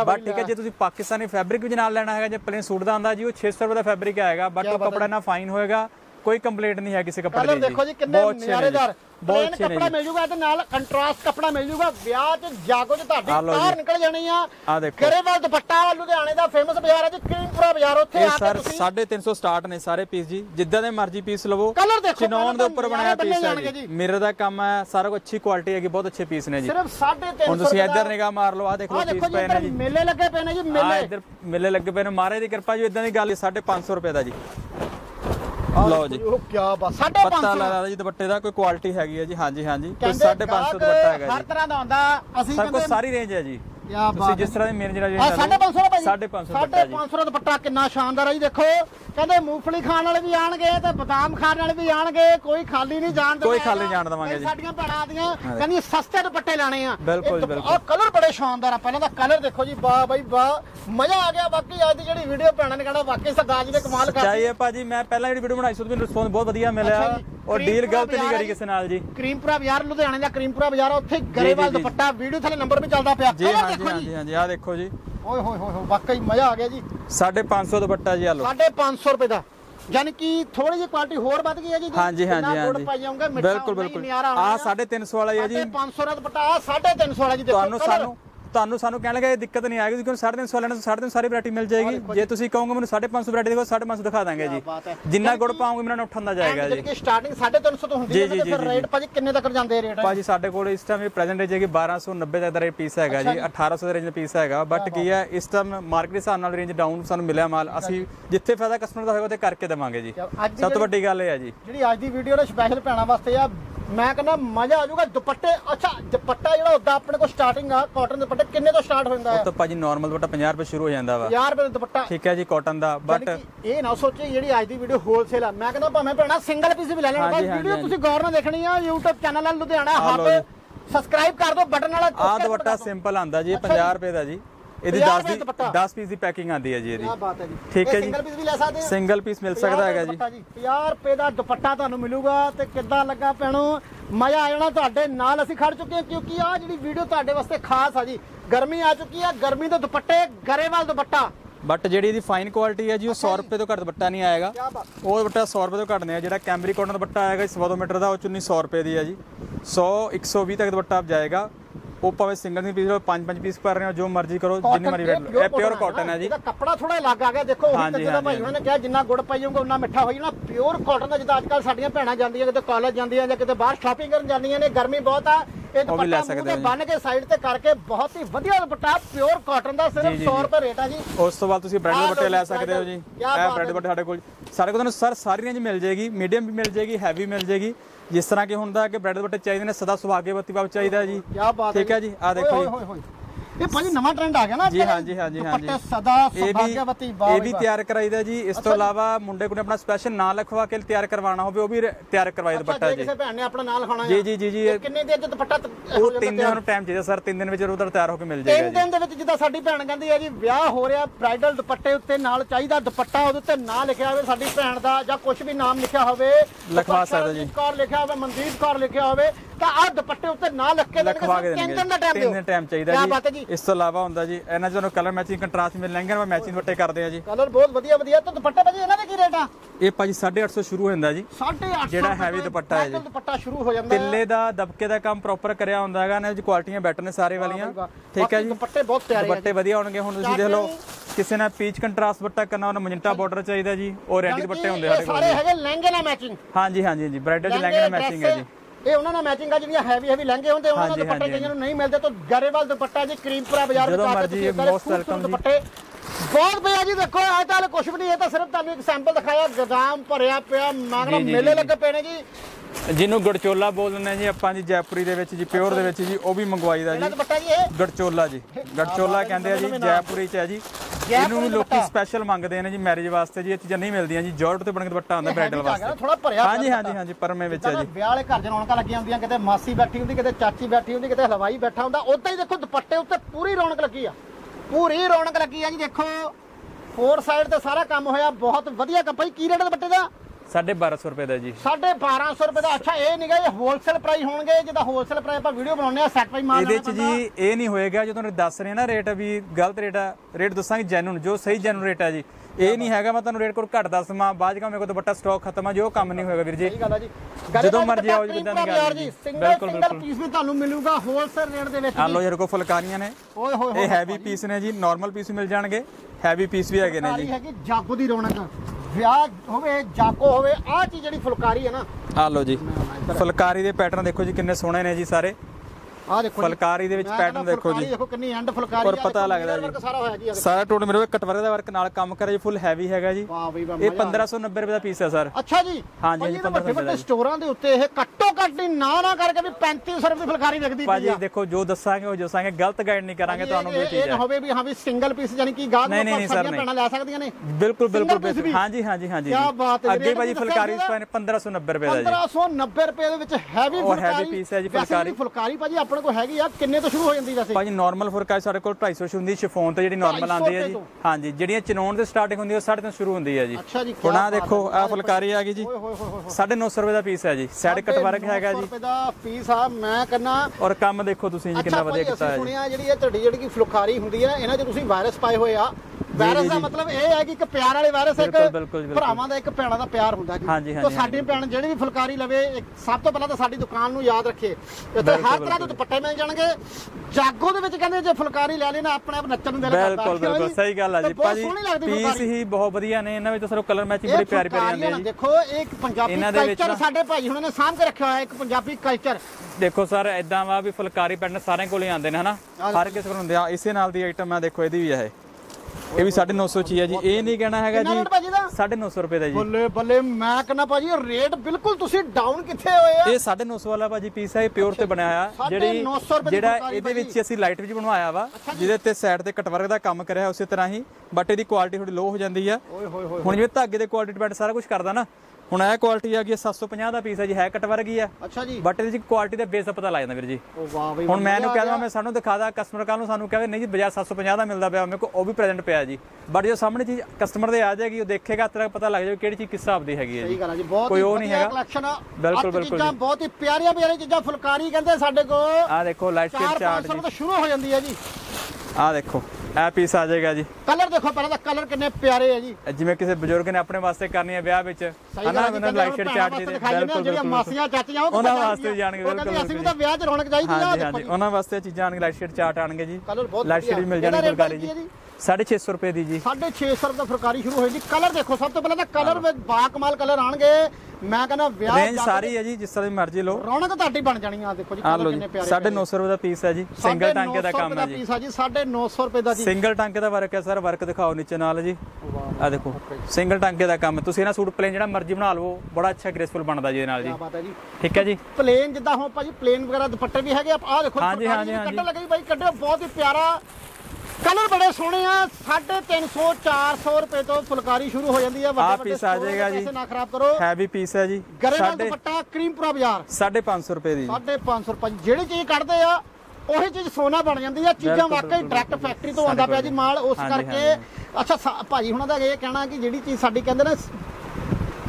ਬਟ ਠੀਕ ਹੈ ਜੇ ਤੁਸੀਂ ਪਾਕਿਸਤਾਨੀ ਫੈਬਰਿਕ ਵੀ ਨਾਲ ਲੈਣਾ ਹੈਗਾ ਜੇ ਪਲੇਨ ਸੂਟ ਦਾ ਆਂਦਾ ਜੀ ਉਹ 600 ਰੁਪਏ ਦਾ ਫੈਬਰਿਕ ਆਏਗਾ ਬਟ ਉਹ ਕੱਪੜਾ ਨਾ ਫਾਈਨ ਹੋਏਗਾ ਕੋਈ ਕੰਪਲੇਂਟ ਨਹੀਂ ਹੈ ਕਿਸੇ ਕੱਪੜੇ ਕਲਰ ਦੀ ਦੇਖੋ ਜੀ ਕਿੰਨੇ ਬਹੁਤ ਬਹੁਤ ਪਲੇਨ ਕੱਪੜਾ ਮਿਲ ਜੂਗਾ ਤੇ ਨਾਲ ਕੰਟਰਾਸਟ ਕੱਪੜਾ ਮਿਲ ਜੂਗਾ। ਵਿਆਹ 'ਚ ਜਾਗੋ 'ਚ ਤੁਹਾਡੀ ਤਾਰ। ਨਿਕਲ ਜਾਣੀ ਆ। ਗਰੇਵਾਲ ਦੁਪੱਟਾ ਲੁਧਿਆਣੇ ਦਾ ਫੇਮਸ ਬਾਜ਼ਾਰ ਹੈ ਜੀ ਕਰੀਮਪੁਰਾ ਬਾਜ਼ਾਰ ਉੱਥੇ ਆ ਕੇ ਤੁਸੀਂ 350 ਸਟਾਰਟ ਨੇ ਸਾਰੇ ਪੀਸ ਜੀ। ਜਿੱਦਾਂ ਦੇ ਮਰਜ਼ੀ ਪੀਸ ਲਵੋ। Colour ਦੇਖੋ, ਚਿਨੌਨ ਦੇ ਉੱਪਰ ਤਾਂ ਬਣਾਇਆ ਪੀਸ ਹੈ ਜੀ। ਮਿਰਰ ਦਾ ਕੰਮ ਹੈ ਸਾਰਾ ਕੁਝ ਅੱਛੀ ਕੁਆਲਿਟੀ ਹੈਗੀ ਬਹੁਤ ਅੱਛੇ ਪੀਸ ਨੇ ਜੀ। ਸਿਰਫ 350 ਹੁਣ ਤੁਸੀਂ ਇੱਧਰ ਨਿਗਾਹ ਮਾਰ ਲਓ ਆ ਦੇਖ ਲਓ ਪੀਸ ਪਏ ਨੇ ਜੀ। ਮੇਲੇ ਲੱਗੇ ਪਏ ਨੇ ਜੀ ਆ ਮੇਲੇ। ਇੱਧਰ ਮੇਲੇ ਲੱਗੇ ਪਏ ਨੇ। ਮਹਾਰਾਜ ਦੀ ਕਿਰਪਾ ਜੀ ਇਦਾਂ ਦੀ ਗੱਲ 550 ਰੁਪਏ ਦਾ ਜੀ। ਲਓ ਜੀ। ਉਹ ਕੀ ਬਾਤ। ਪੱਤਾ 550 ਲੱਗਦਾ ਜੀ ਦੁਪੱਟੇ ਦਾ ਕੋਈ ਕੁਆਲਿਟੀ ਹੈਗੀ ਹੈ ਜੀ। ਹਾਂਜੀ ਹਾਂਜੀ। ਕੋਈ ਕਹਿੰਦੇ 550 ਗਾਹਕ ਦੁਪੱਟਾ ਹੈਗਾ ਹਰ ਜੀ ਤਰ੍ਹਾਂ ਦਾ ਹੁੰਦਾ ਅਸੀਂ ਕਹਿੰਦੇ ਸਾਰੀ ਰੇਂਜ ਹੈ ਜੀ। ਕੀ ਬਾਤ ਜਿਸ ਤਰ੍ਹਾਂ ਦੀ ਮੇਨ ਜਿਹੜਾ ਆ 550 ਦਾ ਭਾਜੀ 550 ਦੁਪੱਟਾ ਜੀ। 550 ਦਾ ਦੁਪੱਟਾ ਕਿੰਨਾ ਸ਼ਾਨਦਾਰ ਹੈ ਜੀ ਦੇਖੋ। ਕਹਿੰਦੇ ਮੂੰਗਫਲੀ ਖਾਣ ਵਾਲੇ ਵੀ ਆਣਗੇ ਤੇ ਬਦਾਮ ਖਾਣ ਵਾਲੇ ਵੀ ਆਣਗੇ। ਕੋਈ ਖਾਲੀ ਨਹੀਂ ਜਾਣ ਦੇਣਾ ਕੋਈ ਖਾਲੀ। ਜਾਣ ਦੇਵਾਂਗੇ ਜੀ। ਸਾਡੀਆਂ ਭੈਣਾਂ ਆਦੀਆਂ ਕਹਿੰਦੀਆਂ ਸਸਤੇ ਦੁਪੱਟੇ ਲੈਣੇ ਆ। ਬਿਲਕੁਲ ਬਿਲਕੁਲ। ਆ ਕਲਰ ਬੜੇ ਸ਼ਾਨਦਾਰ ਆ। ਪਹਿਲਾਂ ਤਾਂ ਕਲਰ ਦੇਖੋ ਜੀ ਵਾਹ ਬਾਈ ਵਾਹ। ਮਜ਼ਾ ਆ ਗਿਆ। ਬਾਕੀ ਅੱਜ ਦੀ ਜਿਹੜੀ ਵੀਡੀਓ ਭੈਣਾਂ ਨੇ ਕਹਿਣਾ ਵਾਕਈ ਸਰਦਾਰ ਜੀ ਨੇ ਕਮਾਲ ਕਰ ਚਾਹੀਏ ਭਾਜੀ ਮੈਂ ਪਹਿਲਾਂ ਜਿਹੜੀ ਵੀਡੀਓ ਬਣਾਈ ਸੀ ਉਹਦੇ ਵਿੱਚ ਰਿਸਪੌਂਸ ਬਹੁਤ ਵਧੀਆ ਮਿਲਿਆ। ਔਰ ਡੀਲ ਗਲਤ ਨਹੀਂ ਕਰੀ ਕਿਸੇ ਨਾਲ ਜੀ। ਕਰੀਮਪੁਰਾ ਬਾਜ਼ਾਰ ਲੁਧਿਆਣੇ ਦਾ ਕਰੀਮਪੁਰਾ ਬਾਜ਼ਾਰ ਆ, ਉੱਥੇ ਗਰੇਵਾਲ। ਦੁਪੱਟਾ ਵੀਡੀਓ ਥੱਲੇ ਨੰਬਰ ਵੀ ਚੱਲਦਾ ਪਿਆ। ਜੀ ਹਾਂਜੀ ਹਾਂਜੀ ਆਹ ਦੇਖੋ ਜੀ। ਓਏ ਹੋਏ ਹੋਏ ਵਾਕਈ ਮਜ਼ਾ ਆ ਗਿਆ ਜੀ। 550 ਦੁਪੱਟਾ ਜੀ ਆ ਲਓ 550 ਰੁਪਏ ਦਾ। ਯਾਨੀ ਕਿ ਥੋੜੀ ਜਿਹੀ ਕੁਆਲਿਟੀ ਹੋਰ ਵੱਧ ਗਈ ਹੈ ਜੀ। ਹਾਂਜੀ ਹਾਂਜੀ ਹਾਂਜੀ। ਪਾਈ ਜਾਊਂਗਾ ਮਿੱਠਾ ਬਿਲਕੁਲ ਬਿਲਕੁਲ। ਆ ਹੋਣਾ 350 ਵਾਲਾ ਹੀ ਜੀ। 500 ਦਾ ਦੁਪੱਟਾ ਆ 350 ਵਾਲਾ ਜੀ ਦੇਖੋ ਤੁਹਾਨੂੰ। ਸਾਨੂੰ ਤੁਹਾਨੂੰ ਸਾਨੂੰ ਕਹਿਣ ਲੱਗਾ ਇਹ ਦਿੱਕਤ ਨਹੀਂ ਆਏਗੀ ਕਿਉਂਕਿ 350 ਵਾਲਿਆਂ ਨੂੰ 350 ਸਾਰੀ ਵੈਰਾਈਟੀ ਮਿਲ ਜਾਏਗੀ। ਜੇ ਤੁਸੀਂ ਕਹੋਗੇ ਮੈਨੂੰ 550 ਵੈਰਾਈਟੀ ਦੇਖੋ 550 ਦਿਖਾ ਦਾਂਗੇ ਜੀ। ਜਿੰਨਾ ਗੁੜ ਪਾਉਂਗੇ ਮੈਨੂੰ ਉੱਠਣ ਦਾ ਜਾਏਗਾ ਜੀ। ਕਿ ਸਟਾਰਟਿੰਗ 350 ਤੋਂ ਹੁੰਦੀ ਹੈ ਫਿਰ ਰੇਟ ਭਾਜੀ ਕਿੰਨੇ ਤੱਕ ਜਾਂਦੇ ਰੇਟ ਭਾਜੀ ਸਾਡੇ ਕੋਲ ਇਸ ਟਾਈਮ ਇਹ ਪ੍ਰੈਜ਼ੈਂਟ ਹੈ ਜੀ 1290 ਤੱਕ ਦਾ ਰੇਟ ਪੀਸ ਹੈਗਾ ਜੀ 1800 ਦਾ ਰੇਂਜ ਦਾ ਪੀਸ ਹੈਗਾ। ਬਟ ਕੀ ਹੈ ਇਸ ਟਾਈਮ ਮਾਰਕੀਟ ਦੇ ਹਿਸਾਬ ਨਾਲ ਰੇਂਜ ਡਾਊਨ ਸਾਨੂੰ ਮਿਲਿਆ ਮਾਲ। ਅਸੀਂ ਜਿੱਥੇ ਫਾਇਦਾ ਕਸਟਮਰ ਦਾ ਹੋਏਗਾ ਤੇ ਕਰਕੇ ਦੇਵਾਂਗੇ ਜੀ। ਅੱਜ ਦੀ ਸਭ ਤੋਂ ਵੱਡੀ ਗੱਲ ਇਹ ਹੈ ਜੀ। ਜਿਹੜੀ ਅੱਜ ਦੀ ਵੀਡੀਓ ਦਾ ਸਪੈਸ਼ਲ ਭੈਣਾਂ ਵਾਸਤੇ ਆ ਮੈਂ ਕਹਿੰਦਾ ਮਜ਼ਾ ਆ ਜਾਊਗਾ ਦੁਪੱਟੇ ਅੱਛਾ ਦੁਪੱਟਾ ਜਿਹੜਾ ਹੁੰਦਾ ਆਪਣੇ ਕੋਲ ਸਟਾਰਟਿੰਗ ਆ ਕਾਟਨ ਦੁਪੱਟੇ ਕਿੰਨੇ ਤੋਂ ਸਟਾਰਟ ਹੋ ਜਾਂਦਾ ਉਹ ਹੈ? ਤਾਂ ਭਾਜੀ ਨਾਰਮਲ ਦੁਪੱਟਾ 50 ਰੁਪਏ ਸ਼ੁਰੂ ਹੋ ਜਾਂਦਾ ਵਾ। 50 ਰੁਪਏ ਦਾ ਦੁਪੱਟਾ। ਠੀਕ ਹੈ ਜੀ ਕਾਟਨ ਦਾ ਬਟ ਇਹ ਨਾ ਸੋਚੇ ਜਿਹੜੀ ਅੱਜ ਦੀ ਵੀਡੀਓ ਹੋਲਸੇਲ ਆ। ਮੈਂ ਕਹਿੰਦਾ ਭਾਵੇਂ ਭੈਣਾ ਸਿੰਗਲ ਪੀਸ ਵੀ ਲੈ ਲੈਣਾ। ਬਸ ਵੀਡੀਓ ਤੁਸੀਂ ਗੌਰ ਨਾਲ ਦੇਖਣੀ ਆ YouTube ਚੈਨਲ ਆ ਲੁਧਿਆਣਾ ਹੱਬ ਸਬਸਕ੍ਰਾਈਬ ਕਰ ਦਿਓ ਬਟਨ ਵਾਲਾ ਆਹ ਦੁਪੱਟਾ ਸਿੰਪਲ ਆਂਦਾ ਜੀ 50 ਰੁਪਏ ਦਾ ਜੀ। ਇਹਦੀ 50 10 ਰੁਪਏ ਦੀ ਦੁਪੱਟਾ। 10 ਪੀਸ ਦੀ ਪੈਕਿੰਗ ਆਂਦੀ ਹੈ ਜੀ ਇਹਦੀ। ਕੀ ਬਾਤ ਹੈ ਜੀ। ਠੀਕ ਹੈ ਜੀ। ਸਿੰਗਲ ਪੀਸ ਵੀ ਲੈ ਸਕਦੇ ਆ ਸਿੰਗਲ ਪੀਸ ਮਿਲ ਸਕਦਾ ਹੈਗਾ ਜੀ। 50 ਰੁਪਏ ਦਾ ਦੁਪੱਟਾ ਤੁਹਾਨੂੰ ਮਿਲੂਗਾ ਤੇ ਕਿੱਦਾਂ ਲੱਗਾ ਪੈਣੋ ਮਜ਼ਾ ਆ ਜਾਣਾ ਤੁਹਾਡੇ ਨਾਲ। ਅਸੀਂ ਖੜ ਚੁੱਕੇ ਹਾਂ ਕਿਉਂਕਿ ਆ ਜਿਹੜੀ ਵੀਡੀਓ ਤੁਹਾਡੇ ਵਾਸਤੇ ਖਾਸ ਆ ਜੀ। ਗਰਮੀ ਆ ਚੁੱਕੀ ਆ ਗਰਮੀ ਦੇ ਦੁਪੱਟੇ ਗਰੇਵਾਲ ਦੁਪੱਟਾ। ਬਟ ਜਿਹੜੀ ਇਹਦੀ ਫਾਈਨ ਕੁਆਲਿਟੀ ਹੈ ਜੀ ਉਹ 100 ਰੁਪਏ ਤੋਂ ਘੱਟ ਦੁਪੱਟਾ ਨਹੀਂ ਆਏਗਾ। ਉਹ ਦੁਪੱਟਾ 100 ਰੁਪਏ ਤੋਂ ਘੱਟ ਨਹੀਂ ਹੈ ਜਿਹੜਾ ਕੈਮਰੀ ਕਾਟਨ ਦੁਪੱਟਾ ਆਏਗਾ 100 ਮੀਟਰ ਦਾ ਉਹ ਚੁੰਨੀ 100 ਰੁਪਏ ਦੀ ਹੈ ਜੀ। 100 120 ਤੱਕ ਦੁਪੱਟਾ ਆਪ ਜਾਏਗਾ। ਉਹ ਭਾਵੇਂ ਸਿੰਗਲ ਨਹੀਂ ਪੀਸ ਲਓ ਪੰਜ ਪੰਜ ਪੀਸ ਕਰ ਰਹੇ ਹੋ ਜੋ ਮਰਜ਼ੀ ਕਰੋ ਜਿੰਨੀ ਮਰਜ਼ੀ ਰੇਟ ਲਓ। ਇਹ ਪਿਓਰ ਕਾਟਨ ਹੈ ਜੀ। ਇਹਦਾ ਕੱਪੜਾ ਥੋੜਾ ਅਲੱਗ ਆ ਗਿਆ ਦੇਖੋ ਉਹੀ ਹਾਂਜੀ, ਭਾਈ ਉਹਨਾਂ ਨੇ ਕਿਹਾ ਜਿੰਨਾ ਗੁੜ ਪਾਈ ਜਾਊਗਾ ਉਨਾ ਮਿੱਠਾ ਹੋ ਜਾਣਾ ਪਿਓਰ ਕਾਟਨ ਦਾ ਜਿੱਦਾਂ ਅੱਜ ਕੱਲ ਸਾਡੀਆਂ ਭੈਣਾਂ ਜਾਂਦੀਆਂ ਕਿਤੇ ਕਾਲਜ ਜਾਂਦੀਆਂ ਜਾਂ ਕਿਤੇ ਬਾਹਰ ਸ਼ਾਪਿੰਗ ਕਰਨ ਜਾਂਦੀਆਂ ਨੇ ਗਰਮੀ ਬਹੁਤ ਆ। ਇਹ ਉਹ ਵੀ ਲੈ ਸਕਦੇ ਹੋ। ਬੰਨ ਕੇ ਸਾਈਡ ਤੇ ਕਰਕੇ ਬਹੁਤ ਹੀ ਵਧੀਆ ਦੁਪੱਟਾ ਪਿਓਰ ਕਾਟਨ ਦਾ ਸਿਰਫ ਜੀ, ਜੀ, 100 ਜੀ। ਰੁਪਏ ਰੇਟ ਆ ਜੀ। ਉਸ ਤੋਂ ਬਾਅਦ ਤੁਸੀਂ ਬ੍ਰੈਡ ਦੁਪੱਟੇ ਲੈ ਸਕਦੇ ਹੋ ਜੀ। ਇਹ ਬਾਤ ਬ੍ਰੈਡ ਦੁਪੱਟੇ ਸਾਡੇ ਕੋਲ ਸਾਰੇ ਕੋਲ ਤੁਹਾਨੂੰ ਸਰ ਸਾਰੀ ਰੇਂਜ ਮਿਲ ਜਾਏਗੀ ਮੀਡੀਅਮ ਵੀ ਮਿਲ ਜਾਏਗੀ ਹੈਵੀ ਮਿਲ ਜਾਏਗੀ। ਜਿਸ ਤਰ੍ਹਾਂ ਕਿ ਹੁੰਦਾ ਕਿ ਬ੍ਰੈਡ ਦੁਪੱਟੇ ਚਾਹੀਦੇ ਨੇ ਸਦਾ ਸੁਹਾਗੇਵਤੀ ਬਾਬ ਚਾਹੀਦਾ ਜੀ। ਕੀ ਬਾਤ ਠੀਕ ਹੈ ਜੀ। ਆ ਦੇਖੋ ਜੀ। ਹੋਏ ਹੋਏ ਇਹ ਭਾਜੀ ਨਵਾਂ ਟ੍ਰੈਂਡ ਆ ਗਿਆ ਨਾ ਜੀ ਹਾਂਜੀ ਹਾਂਜੀ ਹਾਂਜੀ ਦੁਪੱਟੇ ਸਦਾ ਇਹ ਵੀ ਸੁਭਾਗਿਆਵਤੀ ਵਾਹ ਇਹ ਵੀ ਤਿਆਰ ਕਰਾਈਦਾ ਜੀ। ਇਸ ਤੋਂ ਇਲਾਵਾ ਮੁੰਡੇ ਕੋਲ ਆਪਣਾ ਸਪੈਸ਼ਲ ਨਾਂ ਲਿਖਵਾ ਕੇ ਤਿਆਰ ਕਰਵਾਉਣਾ ਹੋਵੇ ਉਹ ਵੀ ਤਿਆਰ ਕਰਵਾਈ ਦੁਪੱਟਾ ਜੇ ਜੀ। ਕਿਸੇ ਭੈਣ ਨੇ ਆਪਣਾ ਨਾਮ ਲਿਖਾਉਣਾ ਜੀ ਜੀ ਜੀ ਜੀ ਕਿੰਨੇ ਦਿਨ ਚ ਦੁਪੱਟਾ ਹੋ ਉਹ ਜਾਂਦਾ ਤਿੰਨ ਦਿਨ ਨੂੰ ਟਾਈਮ ਚਾਹੀਦਾ ਸਰ ਤਿੰਨ ਦਿਨ ਵਿੱਚ ਉਧਰ ਤਿਆਰ ਹੋ ਕੇ ਮਿਲ ਜਾਏਗਾ ਤਿੰਨ ਜੀ। ਦਿਨ ਦੇ ਵਿੱਚ ਜਿੱਦਾਂ ਸਾਡੀ ਭੈਣ ਕਹਿੰਦੀ ਹੈ ਜੀ ਵਿਆਹ ਹੋ ਰਿਹਾ ਬ੍ਰਾਈਡਲ ਦੁਪੱਟੇ ਉੱਤੇ ਨਾਲ ਚਾਹੀਦਾ ਦੁਪੱਟਾ ਉਹਦੇ ਉੱਤੇ ਨਾਂ ਲਿਖਿਆ ਹੋਵੇ ਸਾਡੀ ਭੈਣ ਦਾ ਜਾਂ ਕੁਝ ਵੀ ਨਾਮ ਲਿਖਿਆ ਹੋਵੇ। ਲਿਖਵਾ ਸਕਦਾ ਜੀ। ਕੌਰ ਲਿਖਿਆ ਹੋਵੇ ਮਨਦੀਪ ਕੌਰ ਲਿਖਿਆ ਹੋਵੇ ਤਾਂ ਆਹ ਦੁਪੱਟੇ ਉੱਤੇ ਨਾਂ ਲਿਖ ਕੇ ਦੇਣਗੇ ਲਿਖਵਾ ਕੇ ਸਿਰਫ ਦੇਣਗੇ। ਤਿੰਨ ਦਿਨ ਦਾ ਟਾਈਮ ਦਿਨ ਚਾਹੀਦਾ ਕਿਆ ਬਾਤ ਹੈ ਜੀ ਜੀ। ਇਸ ਤੋਂ ਇਲਾਵਾ ਹੁੰਦਾ ਜੀ ਇਹਨਾਂ 'ਚ ਤੁਹਾਨੂੰ ਕਲਰ ਮੈਚਿੰਗ ਕੰਟਰਾਸਟ ਮਿਲ ਲੈਣਗੇ ਮੈਂ ਮੈਚਿੰਗ ਦੁਪੱਟੇ ਕਰਦੇ ਆ ਜੀ। ਕਲਰ ਬਹੁਤ ਵਧੀਆ ਵਧੀਆ। ਤਾਂ ਦੁਪੱਟੇ ਭਾਜੀ ਇਹਨਾਂ ਦੇ ਕੀ ਰੇਟ ਆ? ਇਹ ਭਾਜੀ 850 ਸ਼ੁਰੂ ਹੋ ਜਾਂਦਾ ਜੀ। 850 ਜਿਹੜਾ heavy ਦੁਪੱਟਾ ਹੈ ਜੀ। ਦੁਪੱਟਾ ਸ਼ੁਰੂ ਹੋ ਜਾਂਦਾ। ਤਿੱਲੇ ਦਾ ਦਬਕੇ ਦਾ ਕੰਮ ਪ੍ਰੋਪਰ ਕਰਿਆ ਹੁੰਦਾ ਹੈਗਾ ਇਹਨਾਂ 'ਚ ਕੁਆਲਿਟੀਆਂ ਬੈਟਰ ਨੇ ਸਾਰੇ ਵਾਲੀਆਂ। ਠੀਕ ਹੈ ਜੀ। ਦੁਪੱਟੇ ਬਹੁਤ ਪਿਆਰੇ ਆ ਦੁਪੱਟੇ ਵਧੀਆ ਹੋਣਗੇ। ਹੁਣ ਤੁਸੀਂ ਦੇਖ ਲਓ ਕਿਸੇ ਨੇ ਪੀਚ ਕੰਟਰਾਸਟ ਦੁਪੱਟਾ ਕਰਨਾ ਉਹਨਾਂ ਮਜੰਟਾ ਬਾਰਡਰ ਚਾਹੀਦਾ ਜੀ। ਉਹ ਰੈਡੀ ਦੁਪੱਟੇ ਹੁੰਦੇ ਸਾਡੇ ਇਹ ਕੋਲ ਸਾਰੇ ਹੈਗੇ ਲਹਿੰਗੇ ਨਾਲ ਮੈਚਿੰਗ ਹਾਂਜੀ ਹਾਂਜੀ ਜੀ ਬ੍ਰਾਈਡਲ ਦੀ ਲਹਿੰਗੇ ਨਾਲ ਮੈਚਿੰਗ ਹੈ ਜੀ। ਇਹ ਉਹਨਾਂ ਨਾਲ ਮੈਚਿੰਗ ਆ ਜਿਹੜੀਆਂ ਹੈਵੀ ਹੈਵੀ ਲਹਿੰਗੇ ਹੁੰਦੇ ਉਹਨਾਂ ਦਾ ਦੁਪੱਟੇ ਕਈਆਂ ਨੂੰ ਨਹੀਂ ਮਿਲਦੇ ਤਾਂ ਗਰੇਵਾਲ ਦੁਪੱਟਾ ਜੀ ਕਰੀਮਪੁਰਾ ਬਾਜ਼ਾਰ ਵਿੱਚ ਆ ਕੇ ਤੁਸੀਂ ਇਹ welcome ਜੀ। ਦੁਪੱਟੇ ਬਹੁਤ ਪਿਆ ਜੀ ਦੇਖੋ ਇਹ ਤਾਂ ਕੁਝ ਵੀ ਨਹੀਂ ਇਹ ਤਾਂ ਸਿਰਫ ਤੁਹਾਨੂੰ ਇੱਕ ਸੈਂਪਲ ਦਿਖਾਇਆ ਗਦਾਮ ਭਰਿਆ ਪਿਆ ਜੀ, ਮੇਲੇ। ਲੱਗੇ ਪਏ ਨੇ ਜੀ। ਜਿਹਨੂੰ ਗੜਚੋਲਾ ਬੋਲਦੇ ਨੇ ਜੀ ਆਪਾਂ ਜੀ ਜੈਪੁਰੀ ਦੇ ਵਿੱਚ ਜੀ ਪਿਓਰ ਦੇ ਵਿੱਚ ਜੀ ਉਹ ਵੀ ਮੰਗਵਾਈਦਾ ਜੀ। ਗੜਚੋਲਾ ਜੀ। ਗੜਚੋਲਾ ਕਹਿੰਦੇ ਆ ਜੀ ਜੈਪੁਰੀ ਚ ਹੈ ਜੀ। ਇਹਨੂੰ ਲੋਕੀ ਦੁਪੱਟਾ। ਸਪੈਸ਼ਲ ਮੰਗਦੇ ਨੇ ਜੀ ਮੈਰਿਜ ਵਾਸਤੇ ਜੀ ਇਹ ਚੀਜ਼ਾਂ ਨਹੀਂ ਮਿਲਦੀਆਂ ਜੀ ਜਾਰਟ ਤੇ ਬਣ ਕੇ ਦੁਪੱਟਾ ਆਉਂਦਾ ਬ੍ਰਾਈਡਲ ਵਾਸਤੇ। ਥੋੜਾ ਭਰਿਆ ਹਾਂਜੀ ਹਾਂਜੀ ਹਾਂਜੀ ਪਰਮੇ ਵਿੱਚ ਹੈ ਜੀ। ਵਿਆਹ ਵਾਲੇ ਘਰ 'ਚ ਰੌਣਕਾਂ ਲੱਗੀਆਂ ਹੁੰਦੀਆਂ ਕਿਤੇ ਮਾਸੀ ਬੈਠੀ ਹੁੰਦੀ ਕਿਤੇ ਚਾਚੀ ਬੈਠੀ ਹੁੰਦੀ ਕਿਤੇ ਹਲਵਾਈ ਬੈਠਾ ਹੁੰਦਾ ਉਦਾਂ ਹੀ ਦੇਖੋ ਦੁਪੱਟੇ ਉੱਤੇ ਪੂਰੀ ਰੌਣਕ ਲੱਗੀ ਆ। ਪੂਰੀ ਰੌਣਕ ਲੱਗੀ ਆ ਜੀ ਦੇਖੋ ਫੋਰ ਸਾਈਡ ਤੇ ਸਾਰਾ ਕੰਮ ਹੋਇਆ ਬਹੁਤ ਵਧੀਆ ਕੱਪੜਾ ਜੀ ਕੀ ਰੇਟ ਦੁਪੱਟੇ ਦਾ? 1250 ਰੁਪਏ ਦਾ ਜੀ। 1250 ਰੁਪਏ ਦਾ। ਅੱਛਾ ਇਹ ਨਹੀਂਗਾ ਇਹ ਹੋਲਸੇਲ ਪ੍ਰਾਈਸ ਹੋਣਗੇ ਜਿਹਦਾ ਹੋਲਸੇਲ ਪ੍ਰਾਈਸ ਆਪਾਂ ਵੀਡੀਓ ਬਣਾਉਂਦੇ ਆ ਸੈਟ ਪ੍ਰਾਈਸ ਮਾਲ ਇਹਦੇ ਚ ਜੀ ਇਹ ਨਹੀਂ ਹੋਏਗਾ ਜਦੋਂ ਤੁਹਾਨੂੰ ਦੱਸ ਰਹੇ ਨਾ ਰੇਟ ਵੀ ਗਲਤ ਰੇਟ ਆ ਰੇਟ ਦੱਸਾਂਗੇ ਜੈਨੂਨ ਜੋ ਸਹੀ ਜੈਨੂਨ ਰੇਟ ਆ ਜੀ। ਇਹ ਨਹੀਂ ਹੈਗਾ ਮੈਂ ਤੁਹਾਨੂੰ ਰੇਟ ਕੋਲ ਘੱਟ ਦੱਸਵਾਂ ਬਾਅਦ ਚ ਮੇਰੇ ਕੋਲ ਦੁਪੱਟਾ ਸਟਾਕ ਖਤਮ ਆ ਜੋ ਕੰਮ ਨਹੀਂ ਹੋਏਗਾ ਵੀਰ ਜੀ। ਜਦੋਂ ਮਰਜ਼ੀ ਆਓ ਜੀ, ਕਿੱਦਾਂ ਦੀ ਗੱਲ ਜੀ। ਜੀ। ਸਿੰਗਲ ਬਿਲਕੁਲ, ਸਿੰਗਲ ਬਿਲਕੁਲ। ਪੀਸ ਵੀ ਤੁਹਾਨੂੰ ਮਿਲੂਗਾ ਹੋਲਸੇਲ ਰੇਟ ਦੇ ਵਿੱਚ ਆ ਲੋ ਜਿਹੜੇ ਕੋ ਫੁਲਕਾਰੀਆਂ ਨੇ। ਓਏ ਹੋਏ ਇਹ ਹੈਵੀ ਪੀਸ ਨੇ ਜੀ ਨਾਰਮਲ ਪੀਸ ਮਿਲ ਜਾਣਗੇ ਹੈਵੀ ਪੀਸ ਵੀ ਹੈਗੇ ਨੇ ਜੀ। ਹੈਗੀ ਜਾਗੋ ਦੀ ਰੌਣਕ। ਵਿਆਹ ਹੋਵੇ ਜਾਗੋ ਹੋਵੇ, ਆਹ ਚੀਜ਼ ਜਿਹੜੀ ਫੁਲਕਾਰੀ ਹੈ ਨਾ। ਆ ਲੋ ਜੀ। ਫੁਲਕਾਰੀ ਦੇ ਪੈਟਰਨ ਦੇਖੋ ਜੀ ਕਿੰਨੇ ਸੋਹਣੇ ਨੇ ਜੀ ਸਾਰੇ। ਆਹ ਦੇਖੋ ਜੀ। ਫੁਲਕਾਰੀ ਦੇ ਵਿੱਚ ਪੈਟਰਨ ਦੇਖੋ ਜੀ ਦੇਖੋ ਕਿੰਨੀ ਐਂਡ ਫੁਲਕਾਰੀ ਔਰ ਆ, ਪਤਾ ਲੱਗਦਾ ਜੀ। ਸਾਰਾ ਹੋਇਆ ਜੀ ਸਾਰਾ ਟੋਟਲ ਮੇਰੇ ਕਟਵਰੇ ਦਾ ਵਰਕ ਨਾਲ ਕੰਮ ਕਰਿਆ ਜੀ ਫੁੱਲ ਹੈਵੀ ਹੈਗਾ ਜੀ ਇਹ ਮਜ਼ਾ ਆ ਗਿਆ। 1590 ਰੁਪਏ ਦਾ ਪੀਸ ਹੈ ਸਰ ਅੱਛਾ ਜੀ ਭਾਈ ਜੀ, ਇਹਨਾਂ ਵੱਡੇ 1500 ਵੱਡੇ ਸਟੋਰਾਂ ਦੇ ਉੱਤੇ ਇਹ ਘੱਟੋ ਘੱਟ ਹੀ ਨਾ ਨਾ ਕਰਕੇ ਵੀ 3500 ਰੁਪਏ ਦੀ ਫੁਲਕਾਰੀ ਵਿਕਦੀ ਪਈ ਆ ਦੇਖੋ ਜੋ ਦੱਸਾਂਗੇ ਉਹ ਦੱਸਾਂਗੇ ਗਲਤ ਗਾਈਡ ਨਹੀਂ ਕਰਾਂਗੇ ਤੁਹਾਨੂੰ ਇਹ- ਵੀ ਇਹ ਚੀਜ਼ ਨਾ ਹੈ ਹੋਵੇ ਵੀ ਹਾਂ ਵੀ ਸਿੰਗਲ ਪੀਸ ਯਾਨੀ ਕਿ ਗਾਹਕ ਨੂੰ ਨਹੀਂ, ਸਰ, ਸਾਡੀਆਂ ਨਹੀਂ। ਭੈਣਾਂ ਲੈ ਸਕਦੀਆਂ ਨੇ ਬਿਲਕੁਲ ਬਿਲਕੁਲ ਵੀ? ਹਾਂਜੀ ਹਾਂਜੀ ਹਾਂਜੀ ਕਿਆ ਜੀ। ਬਾਤ ਹੈ ਜੀ, ਅੱਗੇ ਭਾਜੀ ਫੁਲਕਾਰੀ ਦੱਸਿਆ ਸਪਾਈਨ 1590 ਰੁਪਏ ਦਾ ਜੀ 1590 ਰੁਪਏ ਦੇ ਵਿੱਚ ਹੈਵੀ ਫੁਲਕਾਰੀ piece ਹੈ ਜੀ ਫੁਲਕਾਰੀ। ਫੁਲਕਾਰੀ ਭਾਜੀ ਆਪਣੇ ਕੋਲ ਹੈਗੀ ਆ ਕਿੰਨੇ ਤੋਂ ਸ਼ੁਰੂ ਹੋ ਜਾਂਦੀ ਵੈਸੇ? ਭਾਜੀ ਨਾਰਮਲ ਫੁਲਕਾਰੀ ਸਾਡੇ ਕੋਲ 250 ਸ਼ੁਰੂ ਹੁੰਦੀ ਸ਼ਿਫੋਨ ਤੇ ਜਿਹੜੀ ਨਾਰਮਲ 250 ਆਉਂਦੀ ਹੈ ਜੀ? ਹਾਂਜੀ ਜਿਹੜੀਆਂ ਚਨੌਨ ਦੇ ਸਟਾਰਟਿੰਗ ਹੁੰਦੀ ਉਹ ਸਾਡੇ ਤੋਂ ਸ਼ੁਰੂ ਹੁੰਦੀ ਹੈ ਜੀ। ਅੱਛਾ ਜੀ, ਕਿਆ ਹੁਣ ਬਾਤ ਦੇਖੋ। ਆਹ ਫੁਲਕਾਰੀ ਆ ਗਈ ਜੀ। ਓਏ ਹੋਏ ਹੋਏ ਹੋਏ 950 ਰੁਪਏ ਦਾ ਪੀਸ ਹੈ ਜੀ। ਸਾਈਡ ਕਟ ਵਰਕ ਹੈਗਾ 900 ਜੀ। ਰੁਪਏ ਦਾ ਪੀਸ ਆ ਮੈਂ ਕਹਿੰਨਾ ਔਰ ਕੰਮ ਦੇਖੋ ਤੁਸੀਂ ਜੀ ਕਿੰਨਾ ਵਧੀਆ ਕੀਤਾ ਹੈ ਜੀ। ਸੁਣਿਆ ਜਿਹੜੀ ਇਹ ਤੁਹਾਡੀ ਜਿਹੜੀ ਫੁਲਕਾਰੀ ਹੁੰਦੀ ਹੈ ਇਹਨਾਂ 'ਚ ਤੁਸੀਂ ਵਾਇਰਸ ਪਾਏ ਹੋਏ ਆ। ਵਾਇਰਸ ਦਾ ਮਤਲਬ ਇਹ ਹੈ ਕਿ ਇੱਕ ਪਿਆਰ ਵਾਲੇ ਵਾਇਰਸ ਇੱਕ। ਭਰਾਵਾਂ ਦਾ ਇੱਕ ਭੈਣਾਂ ਦਾ ਪਿਆਰ ਹੁੰਦਾ ਜੀ। ਤਾਂ ਸਾਡੀ ਭੈਣ ਜਿਹੜੀ ਵੀ ਫੁਲਕਾਰੀ ਲਵੇ ਸਭ ਤੋਂ ਪਹਿਲਾਂ ਤਾਂ ਸਾਡੀ ਦੁਕਾਨ ਨੂੰ ਯਾਦ ਰੱਖੇ। ਇੱਥੇ ਹਰ ਤਰ੍ਹਾਂ ਦੇ ਦੁਪੱਟੇ ਮਿਲ ਜਾਣਗੇ। ਜਾਗੋ ਦੇ ਵਿੱਚ ਕਹਿੰਦੇ ਜੇ ਫੁਲਕਾਰੀ ਲੈ ਲੈਣਾ ਆਪਣੇ ਆਪ ਨੱਚਣ ਨੂੰ ਦਿਲ ਕਰਦਾ। ਬਿਲਕੁਲ ਬਿਲਕੁਲ? ਸਹੀ ਗੱਲ ਆ ਤੇ ਜੀ। ਭਾਜੀ ਪੀਸ ਹੀ ਬਹੁਤ ਵਧੀਆ ਨੇ। ਇਹਨਾਂ ਵਿੱਚ ਸਾਨੂੰ ਕਲਰ ਮੈਚਿੰਗ ਬੜੀ ਪਿਆਰੀ ਪਿਆਰੀ ਆਉਂਦੀ ਜੀ। ਦੇਖੋ ਇਹ ਇੱਕ ਪੰਜਾਬੀ ਕਲਚਰ ਸਾਡੇ ਭਾਈ ਹੁਣਾਂ ਨੇ ਸਾਂਭ ਕੇ ਰੱਖਿਆ ਹੋਇਆ ਇੱਕ ਪੰਜਾਬੀ ਕਲਚਰ ਦੇਖੋ ਸਰ ਇਦਾਂ ਵਾ ਵੀ ਫੁਲਕਾਰੀ ਪੈਟਰਨ ਸਾਰਿਆਂ ਕੋਲ ਆਉਂਦੇ ਨੇ ਹਨਾ? ਹਰ ਕਿਸੇ ਕੋਲ ਹੁੰਦੇ ਆ। ਇਸੇ ਨਾਲ ਦੀ ਆਈਟਮ ਆ ਦੇਖੋ ਇਹਦੀ ਵੀ ਹੈ ਇਹ ਵੀ 950 ਚ ਹੀ ਹੈ ਜੀ। ਇਹ ਨਹੀਂ ਕਹਿਣਾ ਹੈਗਾ ਜੀ। ਰੇਟ ਭਾਜੀ ਦਾ? 950 ਰੁਪਏ ਦਾ ਜੀ। ਬੱਲੇ ਬੱਲੇ ਮੈਂ ਕਹਿੰਦਾ ਭਾਜੀ ਰੇਟ ਬਿਲਕੁਲ ਤੁਸੀਂ ਡਾਊਨ ਕਿੱਥੇ ਹੋਏ ਆ? ਇਹ 950 ਵਾਲਾ ਭਾਜੀ ਪੀਸ ਹੈ ਇਹ ਪਿਓਰ ਤੇ ਬਣਾਇਆ ਆ। ਜਿਹੜੀ ਜਿਹੜਾ ਇਹਦੇ ਵਿੱਚ। ਅਸੀਂ ਲਾਈਟ ਵਿੱਚ ਬਣਵਾਇਆ ਵਾ ਜਿਹਦੇ ਤੇ ਸਾਈਡ ਤੇ ਕਟਵਰਕ ਦਾ ਕੰਮ ਕਰਿਆ ਉਸੇ ਤਰ੍ਹਾਂ ਹੀ। ਬਟ ਇਹਦੀ ਕੁਆਲਿਟੀ ਥੋੜੀ ਲੋ ਹੋ ਜਾਂਦੀ ਆ। ਓਏ ਹੋਏ ਹੋਏ ਹੁਣ ਜਿਵੇਂ ਧਾਗੇ ਦੇ ਕੁਆਲਿਟੀ ਡਿਪੈਂਡ ਸਾਰਾ ਕੁਝ ਕਰਦਾ ਨਾ ਹੁਣ ਇਹ ਕੁਆਲਿਟੀ ਆ ਗਈ 750 ਦਾ ਪੀਸ ਹੈ ਜੀ ਹੈ ਕਟ ਵਰਗੀ ਆ ਅੱਛਾ ਜੀ। ਬਟ ਇਹਦੀ ਕੁਆਲਿਟੀ ਦਾ ਬੇਸ ਪਤਾ ਲੱਗ ਜਾਂਦਾ ਵੀਰ ਜੀ। ਉਹ ਵਾਹ ਬਈ ਹੁਣ ਮੈਂ ਇਹਨੂੰ ਕਹਿੰਦਾ ਮੈਂ ਸਾਨੂੰ ਦਿਖਾਦਾ ਕਸਟਮਰ ਕੱਲ ਨੂੰ ਸਾਨੂੰ ਕਹੇ ਨਹੀਂ ਜੀ ਬਾਜ਼ਾਰ 750 ਦਾ ਮਿਲਦਾ ਪਿਆ ਮੇਰੇ ਕੋਲ ਉਹ ਵੀ ਪ੍ਰੈਜ਼ੈਂਟ ਪਿਆ ਜੀ। ਬਟ ਜੋ ਸਾਹਮਣੇ ਚੀਜ਼ ਕਸਟਮਰ ਦੇ ਆ ਜਾਏਗੀ ਉਹ ਦੇਖੇਗਾ ਤੇਰਾ ਪਤਾ ਲੱਗ ਜਾਏਗਾ ਕਿਹੜੀ ਚੀਜ਼ ਕਿਸ ਹਿਸਾਬ ਦੀ ਹੈਗੀ ਹੈ ਸਹੀ ਜੀ। ਗੱਲ ਆ ਜੀ ਬਹੁਤ ਕੋਈ ਉਹ ਨਹੀਂ ਹੈਗਾ। ਕਲੈਕਸ਼ਨ ਬਿਲਕੁਲ, ਬਿਲਕੁਲ ਜੀ। ਬਹੁਤ ਹੀ ਪਿਆਰੀਆਂ ਪਿਆਰੀਆਂ ਚੀਜ਼ਾਂ ਫੁਲਕਾਰੀ ਕਹਿੰਦੇ ਸਾਡੇ ਕੋਲ। ਆ ਦੇਖੋ ਲਾਈਟ ਸ਼ੇਡ 4 ਚਾਰਟ 500 ਜੀ। ਤੋਂ ਸ਼ੁਰੂ ਹੋ ਜਾਂਦੀ ਹੈ ਜੀ। ਆ ਦੇਖੋ। ਇਹ ਪੀਸ ਆ ਜਾਏਗਾ ਜੀ। ਕਲਰ ਦੇਖੋ ਪਹਿਲਾਂ ਤਾਂ ਕਲਰ ਕਿੰਨੇ ਪਿਆਰੇ ਆ ਜੀ। ਜਿਵੇਂ ਕਿਸੇ ਬਜ਼ੁਰਗ ਨੇ ਆਪਣੇ ਵਾਸਤੇ ਕਰਨੀ ਹੈ ਵਿਆਹ ਵਿੱਚ ਹਨਾ? ਉਹਨਾਂ ਲਾਈਟ ਸ਼ੇਡ ਚਾਰਟ ਦੇ ਬਿਲਕੁਲ ਜਿਹੜੀਆਂ ਮਾਸੀਆਂ ਚਾਚੀਆਂ ਉਹ ਉਹਨਾਂ ਵਾਸਤੇ ਜਾਣਗੇ, ਬਿਲਕੁਲ, ਅਸੀਂ ਵੀ ਤਾਂ ਵਿਆਹ 'ਚ ਰੌਣਕ ਚਾਹੀਦੀ ਆ ਹਾਂਜੀ ਉਹਨਾਂ ਵਾਸਤੇ ਚੀਜ਼ਾਂ ਆਣਗੇ ਲਾਈਟ ਸ਼ੇਡ ਚਾਰਟ ਆਣਗੇ ਜੀ ਲਾਈਟ ਸ਼ੇਡ ਵੀ ਮਿਲ ਜਾਣੀ ਜੀ। ਜੀ। 650 ਰੁਪਏ ਦੀ ਜੀ। 650 ਰੁਪਏ ਦਾ ਫੁਲਕਾਰੀ ਸ਼ੁਰੂ ਜੀ। ਕਲਰ ਦੇਖੋ ਸਭ ਤੋਂ ਪਹਿਲਾਂ ਤਾਂ ਕਲਰ ਵਿੱਚ ਬਾਕਮਾਲ ਕਲਰ ਆਣਗੇ। ਮੈਂ ਕਹਿੰਦਾ ਵਿਆਹ ਰੇਂਜ ਜਾ- ਸਾਰੀ ਹੈ ਜੀ ਜਿਸ ਤਰ੍ਹਾਂ ਦੀ ਮਰਜ਼ੀ ਲਓ। ਰੌਣਕ ਤੁਹਾਡੀ ਬਣ ਜਾਣੀ ਆ ਦੇਖੋ ਜੀ ਕਲਰ ਕਿੰਨੇ ਪਿਆਰੇ 950 ਰੁਪਏ ਦਾ ਪੀਸ ਹੈ ਜੀ ਸਿੰਗਲ ਟਾਂਕੇ ਦਾ ਕੰਮ ਹੈ ਜੀ। ਪੀਸ ਆ ਜੀ 950 ਰੁਪਏ ਦਾ ਜੀ। ਸਿੰਗਲ ਟਾਂਕੇ ਦਾ ਵਰਕ ਹੈ ਸਰ ਵਰਕ ਦਿਖਾਓ ਨੀਚੇ ਨਾਲ ਜੀ। ਆ ਦੇਖੋ ਸਿੰਗਲ ਟਾਂਕੇ ਦਾ ਕੰਮ ਤੁਸੀਂ ਨਾ ਸੂਟ ਪਲੇਨ ਜਿਹੜਾ ਮਰਜ਼ੀ ਬਣਾ ਲਵੋ ਬੜਾ ਅੱਛਾ ਗ੍ਰੇਸਫੁਲ ਬਣਦਾ ਜੀ ਇਹਦੇ ਨਾਲ ਜੀ। ਹੈ ਠੀਕ ਹੈ ਜੀ। ਪਲੇਨ ਜਿੱਦਾਂ ਹੁਣ ਭਾਜੀ ਪਲੇਨ ਵਗੈਰਾ ਦੁਪੱਟੇ ਵੀ ਹੈਗੇ ਆ ਦੇਖੋ ਕੱਢਣ ਲੱਗੇ ਬਾਈ ਕੱਢਿਓ ਬਹੁਤ ਹੀ ਪਿਆਰਾ ਕਲਰ ਬੜੇ ਸੋਹਣੇ ਆ 350 400 ਰੁਪਏ ਤੋਂ ਫੁਲਕਾਰੀ ਸ਼ੁਰੂ ਹੋ ਜਾਂਦੀ ਹੈ ਆਹ piece ਆ ਜਾਏਗਾ ਜੀ। ਪੈਸੇ ਨਾ ਖਰਾਬ ਕਰੋ। ਹੈਵੀ ਪੀਸ ਹੈ ਜੀ। ਗਰੇ ਨਾਲ ਸਾਢੇ ਦੁਪੱਟਾ ਕਰੀਮਪੁਰਾ ਬਾਜ਼ਾਰ। 550 ਰੁਪਏ ਦੀ ਜੀ। 550 ਰੁਪਏ। ਜਿਹੜੀ ਚੀਜ਼ ਕੱਢਦੇ ਆ ਉਹੀ ਚੀਜ਼ ਸੋਨਾ ਬਣ ਜਾਂਦੀ ਆ। ਚੀਜ਼ਾਂ ਵਾਕਈ ਡਾਇਰੈਕਟ। ਫੈਕਟਰੀ ਤੋਂ ਆਉਂਦਾ ਪਿਆ ਜੀ ਮਾਲ ਉਸ ਕਰਕੇ ਅੱਛਾ ਭਾਜੀ ਹੁਣਾਂ ਦਾ ਇਹ ਕਹਿਣਾ ਕਿ ਜਿਹੜੀ ਚੀਜ਼ ਸਾਡੀ ਕਹਿੰਦੇ ਨੇ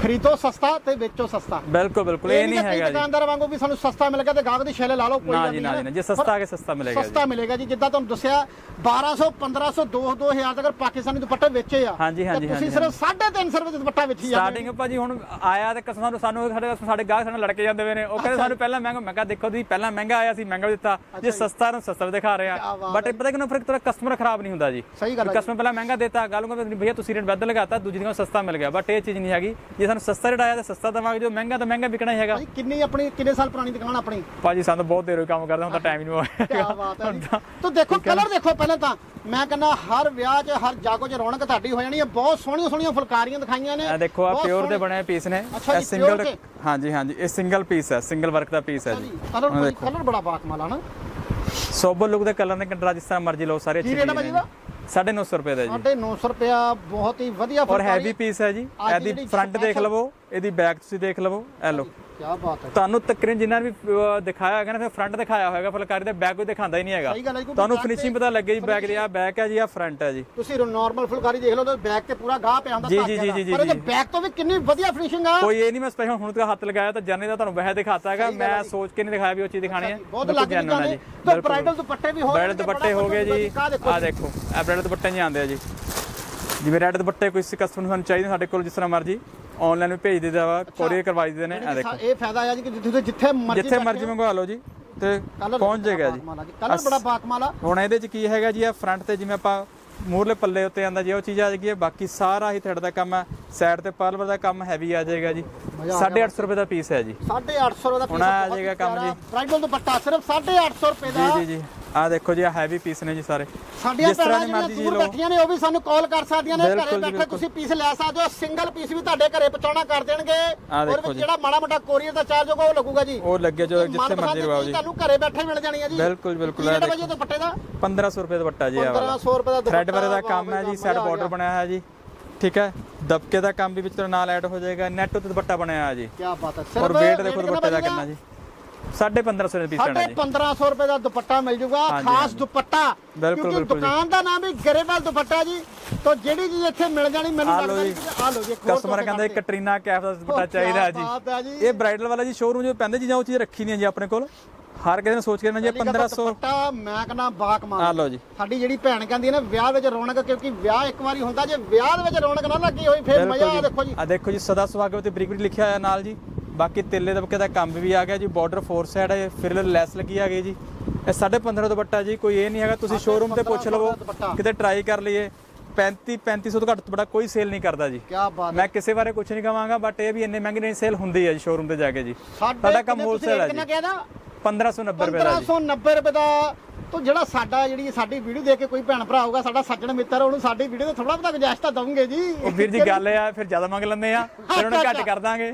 ਖਰੀਦੋ ਸਸਤਾ ਤੇ ਵੇਚੋ ਸਸਤਾ। ਬਿਲਕੁ ਬਿਲਕੁਲ ਇਹ ਨਹੀਂ ਹੈਗਾ ਜੀ। ਦੁਕਾਨਦਾਰ ਵਾਂਗੂ ਵੀ ਸਾਨੂੰ ਸਸਤਾ ਮਿਲ ਗਿਆ ਤੇ ਗਾਹਕ ਦੀ ਛੇਲੇ ਲਾ ਲਓ ਕੋਈ ਨਾ ਜੀ ਨਾ। ਜੀ ਜੇ। ਸਸਤਾ ਕੇ ਸਸਤਾ ਮਿਲੇਗਾ ਜੀ। ਸਸਤਾ ਮਿਲੇਗਾ ਜੀ। ਜਿੱਦਾਂ ਤੁਹਾਨੂੰ ਦੱਸਿਆ 1200 1500 2 2000 ਤੱਕ ਪਾਕਿਸਤਾਨੀ ਦੁਪੱਟੇ ਵੇਚੇ ਆ ਹਾਂਜੀ, ਹਾਂਜੀ, ਤੁਸੀਂ ਸਿਰਫ 350 ਰੁਪਏ ਦੇ ਦੁਪੱਟਾ ਵੇਚੀ ਜਾਂਦੇ ਸਟਾਰਟਿੰਗ ਭਾਜੀ ਹੁਣ ਆਇਆ ਤੇ ਕਸਮਾਂ ਨੂੰ ਸਾਨੂੰ ਸਾਡੇ ਸਾਡੇ ਗਾਹਕ ਸਾਨੂੰ ਲੜਕੇ ਜਾਂਦੇ ਨੇ। ਉਹ ਕਹਿੰਦੇ ਸਾਨੂੰ ਪਹਿਲਾਂ ਮਹਿੰਗਾ ਮੈਂ ਕਿਹਾ ਦੇਖੋ ਤੁਸੀਂ ਪਹਿਲਾਂ ਮਹਿੰਗਾ ਆਇਆ ਸੀ ਮਹਿੰਗਾ ਦਿੱਤਾ। ਜੇ ਸਸਤਾ ਨੂੰ ਸਸਤਾ ਦਿਖਾ ਰਹੇ ਆ। ਬਟ ਪਤਾ ਕਿ ਫਿਰ ਤੇਰਾ ਕਸਟਮਰ ਖਰਾਬ ਨਹੀਂ ਹੁੰਦਾ ਜੀ। ਸਹੀ ਗੱਲ ਹੈ ਕਸਟਮਰ ਪਹਿਲਾਂ ਮਹਿੰਗਾ ਦਿੱਤਾ ਗੱਲ ਨੂੰ ਕਹਿੰਦੇ ਭਈਆ ਤੁਸੀਂ ਰੇਟ ਵੱਧ ਲਗਾਤਾ ਦੂਜੀ ਦਿਨ ਸਸਤਾ ਮਿਲ ਗਿਆ। ਬਟ ਇਹ ਚੀਜ਼ ਨਹੀਂ ਹੈਗੀ। ਜੇ ਸਾਨੂੰ ਸਸਤਾ ਰੇਟ ਆਇਆ ਤਾਂ ਸਸਤਾ ਦਵਾਂਗੇ ਜੋ ਮਹਿੰਗਾ ਤਾਂ ਮਹਿੰਗਾ ਵਿਕਣਾ ਹੀ ਹੈਗਾ। ਭਾਜੀ ਕਿੰਨੀ ਆਪਣੀ ਕਿੰਨੇ ਸਾਲ ਪੁਰਾਣੀ ਦੁਕਾਨ ਆਪਣੀ? ਭਾਜੀ ਸਾਨੂੰ ਬਹੁਤ ਦੇਰ ਹੋ ਕੰਮ ਕਰਦੇ ਹੁਣ ਤਾਂ ਟਾਈਮ ਹੀ ਨਹੀਂ ਕੀ ਹੋਇਆ ਬਾਤ ਹੈ ਤੂੰ ਦੇਖੋ ਕਲਰ ਦੇਖੋ ਪਹਿਲਾਂ ਤਾਂ। ਮੈਂ ਕਹਿੰਦਾ ਹਰ ਵਿਆਹ 'ਚ ਹਰ ਜਾਗੋ 'ਚ ਰੌਣਕ ਤੁਹਾਡੀ ਹੋ ਜਾਣੀ ਹੈ। ਬਹੁਤ ਸੋਹਣੀਆਂ ਸੋਹਣੀਆਂ ਫੁਲਕਾਰੀਆਂ ਦਿਖਾਈਆਂ ਨੇ। ਇਹ ਦੇਖੋ ਆ ਪਿਓਰ ਦੇ ਬਣੇ ਪੀਸ ਨੇ। ਇਹ ਸਿੰਗਲ? ਹਾਂਜੀ ਹਾਂਜੀ ਇਹ ਸਿੰਗਲ ਪੀਸ ਹੈ ਸਿੰਗਲ ਵਰਕ ਦਾ ਪੀਸ ਹੈ ਜੀ। ਕਲਰ ਬੜਾ ਬਾਕਮਾਲ ਆ ਨਾ। ਸੋਬਰ ਲੁੱਕ ਦੇ ਕਲਰ ਨੇ ਕੰਟਰਾ ਜਿਸ ਤਰ੍ਹਾਂ ਮਰਜ਼ੀ ਲਓ ਸਾਰੇ ਕੀ ਅੱਛੇ ਰੇਟ ਆ ਪੀਸ ਭਾਜੀ ਨੇ ਦਾ? 950 ਰੁਪਏ ਦਾ ਜੀ। 950 ਰੁਪਿਆ ਬਹੁਤ ਹੀ ਵਧੀਆ ਔਰ ਹੈਵੀ ਪੀਸ ਹੈ ਜੀ। ਇਹਦੀ ਫਰੰਟ ਦੇਖ ਲਵੋ ਇਹਦੀ ਬੈਕ ਤੁਸੀਂ ਦੇਖ ਲਵੋ ਇਹ ਲਓ। ਕੀ ਬਾਤ ਹੈ। ਤੁਹਾਨੂੰ ਤਕਰੀਬਨ ਜਿੰਨਾ ਵੀ ਦਿਖਾਇਆ ਹੈਗਾ ਨਾ ਫਿਰ ਫਰੰਟ ਦਿਖਾਇਆ ਹੋਏਗਾ ਫੁਲਕਾਰੀ ਦਾ ਬੈਕ ਕੋਈ ਦਿਖਾਉਂਦਾ ਹੀ ਨਹੀਂ ਹੈਗਾ। ਤੁਹਾਨੂੰ ਫਿਨਿਸ਼ਿੰਗ ਪਤਾ ਲੱਗੇ ਜੀ ਬੈਕ ਦੀ ਆ ਬੈਕ ਹੈ ਜੀ ਆ ਫਰੰਟ ਹੈ ਜੀ। ਤੁਸੀਂ ਨਾਰਮਲ ਫੁਲਕਾਰੀ ਦੇਖ ਲਓ ਤਾਂ ਬੈਕ ਤੇ ਪੂਰਾ ਗਾਹ ਪਿਆ ਹੁੰਦਾ ਜੀ, ਜੀ। ਜੀ, ਜੀ, ਪਰ ਇਹਦੇ। ਬੈਕ ਤੋਂ ਵੀ ਕਿੰਨੀ ਵਧੀਆ ਫਿਨਿਸ਼ਿੰਗ ਆ। ਕੋਈ ਇਹ ਨਹੀਂ ਮੈਂ ਸਪੈਸ਼ਲ ਹੁਣ ਤੱਕ ਹੱਥ ਲਗਾਇਆ ਤਾਂ ਜਰਨੇ ਦਾ ਤੁਹਾਨੂੰ ਵਹਿ ਦਿਖਾਤਾ ਹੈਗਾ। ਮੈਂ। ਸੋਚ ਕੇ ਨਹੀਂ ਦਿਖਾਇਆ ਵੀ ਉਹ ਚੀਜ਼ ਦਿਖਾਣੀ ਹੈ। ਬਹੁਤ ਲੱਗ ਨੇ ਜੀ। ਤੇ। ਬ੍ਰਾਈਡਲ ਦੁਪੱਟੇ ਵੀ ਹੋ ਬ੍ਰਾਈਡਲ ਦੁਪੱਟੇ ਹੋ ਗਏ ਜੀ। ਦੇਖੋ ਆ ਦੇਖੋ ਇਹ ਬ੍ਰਾਈਡਲ ਦੁਪੱਟੇ ਨਹੀਂ ਆਉਂਦੇ ਆ ਜੀ। ਜਿਵੇਂ ਰੈਡ ਦੁਪੱਟੇ ਕੋਈ ਕਸਟਮਰ ਨੂੰ ਸਾਨੂੰ ਚਾਹੀਦੇ ਸਾਡੇ ਕੋਲ ਜਿਸ ਤਰ੍ਹਾਂ ਮਰਜ਼ੀ। ਆਨਲਾਈਨ ਵੀ ਭੇਜ ਦਿੰਦਾ ਵਾ ਕੋਰੀਅਰ ਕਰਵਾ ਦਿੰਦੇ ਨੇ ਆ ਦੇਖੋ। ਇਹ ਫਾਇਦਾ ਆ ਜੀ ਕਿ ਜਿੱਥੇ ਜਿੱਥੇ ਮਰਜ਼ੀ ਜਿੱਥੇ ਮਰਜ਼ੀ ਮੰਗਵਾ ਲਓ ਜੀ ਤੇ ਪਹੁੰਚ ਜਾਏਗਾ ਜੀ। ਕਲਰ ਬੜਾ ਬਾਕਮਾਲ ਆ। ਹੁਣ ਇਹਦੇ ਚ ਕੀ ਹੈਗਾ ਜੀ ਇਹ ਫਰੰਟ ਤੇ ਜਿਵੇਂ ਆਪਾਂ ਮੂਰਲੇ ਪੱਲੇ ਉੱਤੇ ਆਂਦਾ ਜੀ ਉਹ ਚੀਜ਼ ਆ ਜਾਏਗੀ ਬਾਕੀ ਸਾਰਾ ਹੀ ਥਰਡ ਦਾ ਕੰਮ ਹੈ ਸਾਈਡ ਤੇ ਪਰਲਵਰ ਦਾ ਕੰਮ ਹੈਵੀ ਆ ਜਾਏਗਾ ਜੀ। 850 ਰੁਪਏ ਦਾ ਪੀਸ ਹੈ ਜੀ। 850 ਰੁਪਏ ਦਾ ਹੁਣ ਆ ਜਾਏਗਾ ਕੰਮ ਜੀ। ਬ੍ਰਾਈਡਲ ਦੁਪੱਟਾ ਸਿਰਫ 850 ਰੁਪਏ ਦਾ। ਜੀ ਜੀ ਜੀ। ਆ ਦੇਖੋ ਜੀ ਆ ਹੈਵੀ ਪੀਸ ਨੇ ਜੀ ਸਾਰੇ। ਸਾਡੀਆਂ ਭੈਣਾਂ ਜਿਹੜੀਆਂ ਦੂਰ ਬੈਠੀਆਂ ਨੇ ਉਹ ਵੀ ਸਾਨੂੰ ਕਾਲ ਕਰ ਸਕਦੀਆਂ ਨੇ। ਘਰੇ ਬੈਠੇ। ਤੁਸੀਂ ਪੀਸ ਲੈ ਸਕਦੇ ਹੋ। ਸਿੰਗਲ ਪੀਸ ਵੀ ਤੁਹਾਡੇ ਘਰੇ ਪਹੁੰਚਾਉਣਾ ਕਰ ਦੇਣਗੇ। ਔਰ ਦੇਖੋ। ਜਿਹੜਾ ਮਾੜਾ ਮੋਟਾ ਕੋਰੀਅਰ ਦਾ ਚਾਰਜ ਹੋਗਾ ਉਹ ਲੱਗੂਗਾ ਜੀ। ਉਹ ਲੱਗੇ ਜੋ ਜਿੱਥੇ ਮਰਜ਼ੀ ਲਵਾਓ ਜੀ। ਤੁਹਾਨੂੰ ਘਰੇ ਬੈਠੇ ਮਿਲ ਜਾਣੀ ਹੈ ਜੀ। ਬਿਲਕੁਲ, ਬਿਲਕੁਲ, ਇਹ ਹੈ ਜੀ ਦੁਪੱਟੇ ਦਾ? 1500 ਰੁਪਏ ਦਾ ਦੁਪੱਟਾ ਜੀ ਆ ਵਾਲਾ। 1500 ਰੁਪਏ ਦਾ ਦੁਪੱਟਾ ਥ੍ਰੈਡ ਵਰੇ ਦਾ ਕੰਮ ਹੈ ਜੀ ਆ ਬਾਰਡਰ। ਬਣਿਆ ਹੋਇਆ ਜੀ। ਠੀਕ ਹੈ? ਦਬਕੇ ਦਾ ਕੰਮ ਵੀ ਵਿੱਚ ਨਾਲ ਐਡ ਹੋ ਜਾਏਗਾ। ਨੈਟ ਉੱਤੇ ਦੁਪੱਟਾ ਬਣਿਆ ਹੋਇਆ ਜੀ। ਕੀ ਬਾਤ ਹੈ। ਔਰ ਸਿਰਫ weight ਦੇਖੋ ਦੁਪੱਟੇ ਦਾ ਕਿੰਨਾ ਜੀ। 1550 ਦੇ ਪੀਸ ਆਣਾ ਜੀ। 1500 ਰੁਪਏ ਦਾ ਦੁਪੱਟਾ ਮਿਲ ਜੂਗਾ। ਖਾਸ। ਦੁਪੱਟਾ। ਬਿਲਕੁਲ, ਕਿਉਂਕਿ ਬਿਲਕੁਲ ਜੀ। ਦੁਕਾਨ ਦਾ ਨਾਮ ਹੀ ਗਰੇਵਾਲ ਦੁਪੱਟਾ ਜੀ। ਤਾਂ ਜਿਹੜੀ ਚੀਜ਼ ਇੱਥੇ ਮਿਲ ਜਾਣੀ ਮੈਨੂੰ ਲੱਗਦਾ ਜੀ। ਆ ਲਓ ਜੀ ਕਸਟਮਰ ਕਹਿੰਦਾ। ਕਟਰੀਨਾ ਕੈਫ ਦਾ ਦੁਪੱਟਾ ਚਾਹੀਦਾ ਜੀ। ਜੀ। ਇਹ ਬ੍ਰਾਈਡਲ ਵਾਲਾ ਜੀ ਸ਼ੋਰੂਮ ਜੋ ਪੈਂਦੇ ਚੀਜ਼ਾਂ ਉਹ ਚੀਜ਼ ਰੱਖੀ ਨਹੀਂ ਜੀ ਆਪਣੇ ਕੋਲ? ਹਰ ਕਿਸੇ ਨੇ ਸੋਚ ਕੇ ਨਾ ਜੀ 1500 ਦੁਪੱਟਾ ਮੈਂ ਕਹਿੰਦਾ ਬਾਕਮਾਲ ਆ ਲਓ ਜੀ। ਸਾਡੀ ਜਿਹੜੀ ਭੈਣ ਕਹਿੰਦੀ ਹੈ ਨਾ ਵਿਆਹ ਵਿੱਚ ਰੌਣਕ ਕਿਉਂਕਿ ਵਿਆਹ ਇੱਕ ਵਾਰੀ ਹੁੰਦਾ ਜੇ ਵਿਆਹ ਦੇ ਵਿੱਚ ਰੌਣਕ ਨਾ ਲੱਗੀ ਹੋਈ ਫਿਰ ਮਜ਼ਾ ਆ ਦੇਖੋ ਜੀ। ਆ ਦੇਖੋ ਜੀ ਸਦਾ ਸੁਹਾਗੇ ਤੇ ਬਰੀਕ ਬਰੀਕ ਲਿਖਿਆ ਹੋਇਆ ਨਾਲ ਜੀ। ਬਾਕੀ ਤੇਲੇ ਦਬਕੇ ਦਾ ਕੰਮ ਵੀ ਆ ਗਿਆ ਜੀ ਬਾਰਡਰ ਫੋਰ ਸਾਈਡ ਹੈ ਫਿਰ ਲੈਸ ਲੱਗੀ ਆ ਗਈ ਜੀ। ਇਹ 15.5 ਦੁਪੱਟਾ ਜੀ ਕੋਈ ਇਹ ਨਹੀਂ ਹੈਗਾ ਤੁਸੀਂ ਸ਼ੋਰੂਮ ਤੇ ਪੁੱਛ ਲਵੋ। ਕਿਤੇ ਟਰਾਈ ਕਰ ਲਈਏ 35 3500 ਤੋਂ ਘੱਟ ਦੁਪੱਟਾ ਕੋਈ ਸੇਲ ਨਹੀਂ ਕਰਦਾ ਜੀ। ਕੀ ਬਾਤ ਮੈਂ ਕਿਸੇ ਬਾਰੇ ਕੁਝ ਨਹੀਂ ਕਵਾਂਗਾ ਬਟ ਇਹ ਵੀ ਇੰਨੇ ਮਹਿੰਗੇ ਨਹੀਂ ਸੇਲ ਹੁੰਦੀ ਹੈ ਜੀ ਸ਼ੋਰੂਮ ਤੇ ਜਾ ਕੇ ਜੀ। ਸਾਡੇ ਕੰਮ wholesale ਹੈ ਜੀ। 1590 ਰੁਪਏ ਦਾ ਜੀ। 1590 ਰੁਪਏ ਦਾ ਤੋ ਜਿਹੜਾ ਸਾਡਾ ਜਿਹੜੀ ਸਾਡੀ ਵੀਡੀਓ ਦੇਖ ਕੇ ਕੋਈ ਭੈਣ ਭਰਾ ਹੋਊਗਾ ਸਾਡਾ ਸੱਜਣ ਮਿੱਤਰ ਉਹਨੂੰ ਸਾਡੀ ਵੀਡੀਓ ਤੇ ਥੋੜਾ ਬਹੁਤਾ ਗੁੰਜਾਇਸ਼ ਤਾਂ ਦਵਾਂਗੇ ਜੀ। ਉਹ ਵੀਰ ਜੀ ਗੱਲ ਇਹ ਆ ਫਿਰ ਜ਼ਿਆਦਾ ਮੰਗ ਲੈਂਦੇ ਆ ਫਿਰ ਉਹਨੂੰ ਘੱਟ ਕਰ ਦਾਂਗੇ।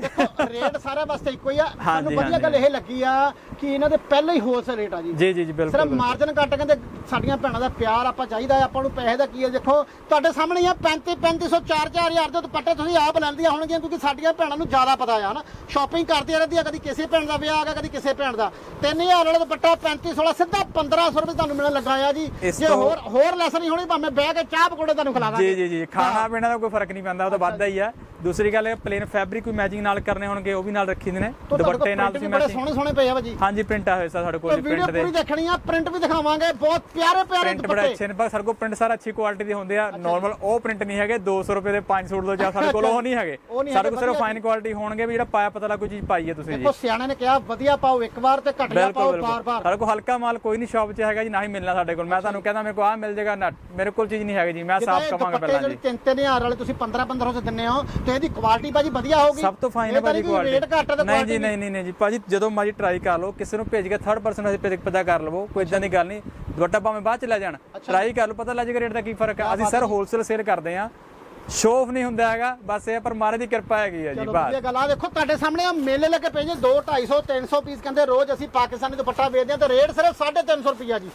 ਰੇਟ ਸਾਰੇ ਵਾਸਤੇ ਇੱਕੋ ਹੀ ਆ। ਸਾਨੂੰ ਵਧੀਆ। ਗੱਲ ਇਹ ਲੱਗੀ ਆ ਕਿ ਇਹਨਾਂ ਦੇ ਪਹਿਲਾਂ ਹੀ ਹੋਲਸੇਲ ਰੇਟ ਆ ਜੀ। ਜੀ ਜੀ ਜੀ ਬਿਲਕੁਲ ਸਿਰਫ। ਮਾਰਜਨ ਕੱਟ ਕਹਿੰਦੇ ਸਾਡੀਆਂ ਭੈਣਾਂ ਦਾ ਪਿਆਰ ਆਪਾਂ ਚਾਹੀਦਾ ਆਪਾਂ ਨੂੰ ਪੈਸੇ ਦਾ ਕੀ ਹੈ ਦੇਖੋ ਤੁਹਾਡੇ ਸਾਹਮਣੇ ਆ 35 3500 4 4000 ਦੇ ਦੁਪੱਟੇ ਤੁਸੀਂ ਆਪ ਲੈਂਦੀਆਂ ਹੋਣਗੀਆਂ ਕਿਉਂਕਿ ਸਾਡੀਆਂ ਭੈਣਾਂ ਨੂੰ ਜ਼ਿਆਦਾ ਪਤਾ ਆ ਨਾ। ਸ਼ਾਪਿੰਗ ਕਰਦੀਆਂ ਰਹਿੰਦੀਆਂ ਕਦੀ ਕਿਸੇ ਭੈਣ ਦਾ ਵਿਆਹ ਆ ਗਿਆ ਕਦੀ ਕਿਸੇ ਭੈਣ ਦਾ। 3000 ਵਾਲਾ ਦੁਪੱਟਾ 3500 ਸਿੱਧਾ 1500 ਰੁਪਏ ਤੁਹਾਨੂੰ ਮਿਲਣ ਲੱਗਾ ਆ ਜੀ। ਜੇ ਹੋਰ ਹੋਰ ਲੈਸ ਨਹੀਂ ਹੋਣੀ ਭਾਵੇਂ ਬਹਿ ਕੇ ਚਾਹ ਪਕੌੜੇ ਤੁਹਾਨੂੰ ਖਿਲਾ ਦਾਂਗੇ ਜੀ ਜੀ। ਜੀ ਖਾਣਾ ਪੀਣਾ ਦਾ ਕੋਈ ਫ਼ਰਕ ਨਹੀਂ ਪੈਂਦਾ ਉਹ ਤਾਂ ਵੱਧਦਾ ਹੀ ਆ। ਦੂਸਰੀ ਗੱਲ ਇਹ ਪਲੇਨ ਫੈਬਰਿਕ ਕੋਈ ਮੈਚਿੰਗ ਨਾਲ ਕਰਨੇ ਹੋਣਗੇ ਉਹ ਵੀ ਨਾਲ ਰੱਖੀ ਦੇ ਨੇ ਦੁਪੱਟੇ ਨਾਲ ਤੁਸੀਂ ਵੀ ਬੜੇ ਮੈਚਿੰਗ ਸੋਹਣੇ ਸੋਹਣੇ ਪਏ ਆ ਭਾਜੀ। ਹਾਂਜੀ ਪ੍ਰਿੰਟ ਆ ਹੋਇਆ ਸਾਡੇ ਕੋਲ ਪ੍ਰਿੰਟ ਦੇ। ਪੂਰੀ ਦੇਖਣੀ ਆ ਪ੍ਰਿੰਟ ਵੀ ਦਿਖਾਵਾਂਗੇ ਬਹੁਤ ਪਿਆਰੇ ਪਿਆਰੇ ਪ੍ਰਿੰਟ ਬੜੇ ਦੁਪੱਟੇ। ਅੱਛੇ ਨੇ ਪਰ ਸਾਡੇ ਕੋਲ ਪ੍ਰਿੰਟ ਸਾਰਾ ਅੱਛੀ ਕੁਆਲਿਟੀ ਦੇ ਹੁੰਦੇ ਆ। ਨਾਰਮਲ ਉਹ ਪ੍ਰਿੰਟ ਨਹੀਂ ਹੈਗੇ 200 ਰੁਪਏ ਦੇ 5 ਸੂਟ ਲੋ ਜਾਂ ਸਾਡੇ ਕੋਲ ਉਹ ਨਹੀਂ ਹੈਗੇ। ਸਾਡੇ ਕੋਲ ਸਿਰਫ ਫਾਈਨ ਕੁਆਲਿਟੀ ਹੋਣਗੇ ਵੀ ਜਿਹੜਾ ਪਾਇਆ ਪਤਾ ਲੱਗ ਕੋਈ ਚੀਜ਼ ਪਾਈ ਹੈ ਤੁਸੀਂ ਜੀ। ਦੇਖੋ ਸਿਆਣੇ ਨੇ ਕਿਹਾ ਵਧੀਆ ਪਾਓ ਇੱਕ ਵਾਰ ਤੇ ਬਿਲਕੁਲ ਪਾਓ ਬਾਰ-ਬਾਰ। ਸਾਡੇ ਕੋਲ ਹਲਕਾ ਮਾਲ ਕੋਈ ਨਹੀਂ ਸ਼ਾਪ 'ਚ ਹੈਗਾ ਜੀ ਨਾ ਹੀ ਮਿਲਣਾ ਸਾਡੇ ਕੋਲ। ਮੈਂ ਤੁਹਾਨੂੰ ਕਹਿੰਦਾ ਮੇਰੇ ਕੋਲ ਆ ਮਿਲ ਜਾਏਗਾ ਨਾ ਮੇਰੇ ਕੋਲ ਚੀਜ਼ ਨਹੀਂ ਹੈਗੀ ਜੀ ਮੈਂ ਸਾਫ਼ ਕਵਾਂਗਾ ਪਹਿਲਾਂ ਜੀ। ਜਿਹੜੀ 3-3000 ਵਾਲੇ ਤੁਸੀਂ 15-1500 ਚ ਦਿੰਨੇ ਹੋ ਤੇ ਇਹਦੀ ਕੁਆਲਿਟੀ ਭਾਜੀ ਵਧੀਆ ਹੋਊਗੀ? ਸਭ ਤੋਂ ਫਾਈਨ ਹੈ ਭਾਜੀ ਨਹੀਂ ਕਿ ਰੇਟ ਘੱਟ ਤੇ ਕੁਆਲਿਟੀ ਨਹੀਂ ਜੀ ਨਹੀਂ। ਨਹੀਂ ਨਹੀਂ ਜੀ। ਭਾਜੀ ਜਦੋਂ ਮਰਜ਼ੀ ਟਰਾਈ ਕਰ ਲਓ ਕਿਸੇ ਨੂੰ ਭੇਜ ਕੇ ਥਰਡ ਪਰਸਨ ਅਸੀਂ ਪਤਾ ਕਰ ਲਵੋ ਕੋਈ ਇਦਾਂ ਦੀ ਗੱਲ ਨਹੀਂ। ਦੁਪੱਟਾ ਭਾਵੇਂ ਬਾਅਦ ਚ ਲੈ ਜਾਣ। ਟਰਾਈ ਕਰ ਲਓ ਪਤਾ ਲੱਗ ਜਾਏਗਾ ਰੇਟ ਦਾ ਕੀ ਫ਼ਰਕ ਹੈ। ਅਸੀਂ ਸਰ ਹੋਲਸੇਲ ਸੇਲ ਕਰਦੇ ਆ ਸ਼ੋਅ ਨਹੀਂ ਹੁੰਦਾ ਹੈਗਾ ਬਸ ਇਹ ਪਰ ਮਾਰੇ ਦੀ ਕਿਰਪਾ ਹੈਗੀ ਹੈ ਜੀ ਬਸ। ਵਧੀਆ ਗੱਲ ਆ। ਦੇਖੋ ਤੁਹਾਡੇ ਸਾਹਮਣੇ ਆ ਮੇਲੇ ਲੱਗੇ ਪਏ ਜੀ 2 250 300 ਪੀਸ ਕਹਿੰਦੇ ਰੋਜ਼ ਅਸੀਂ ਪਾਕਿਸਤਾਨੀ ਦੁਪੱਟਾ ਵੇਚਦੇ ਆ ਤੇ ਰੇਟ ਸਿਰਫ 350 ਰੁਪਿਆ ਜੀ।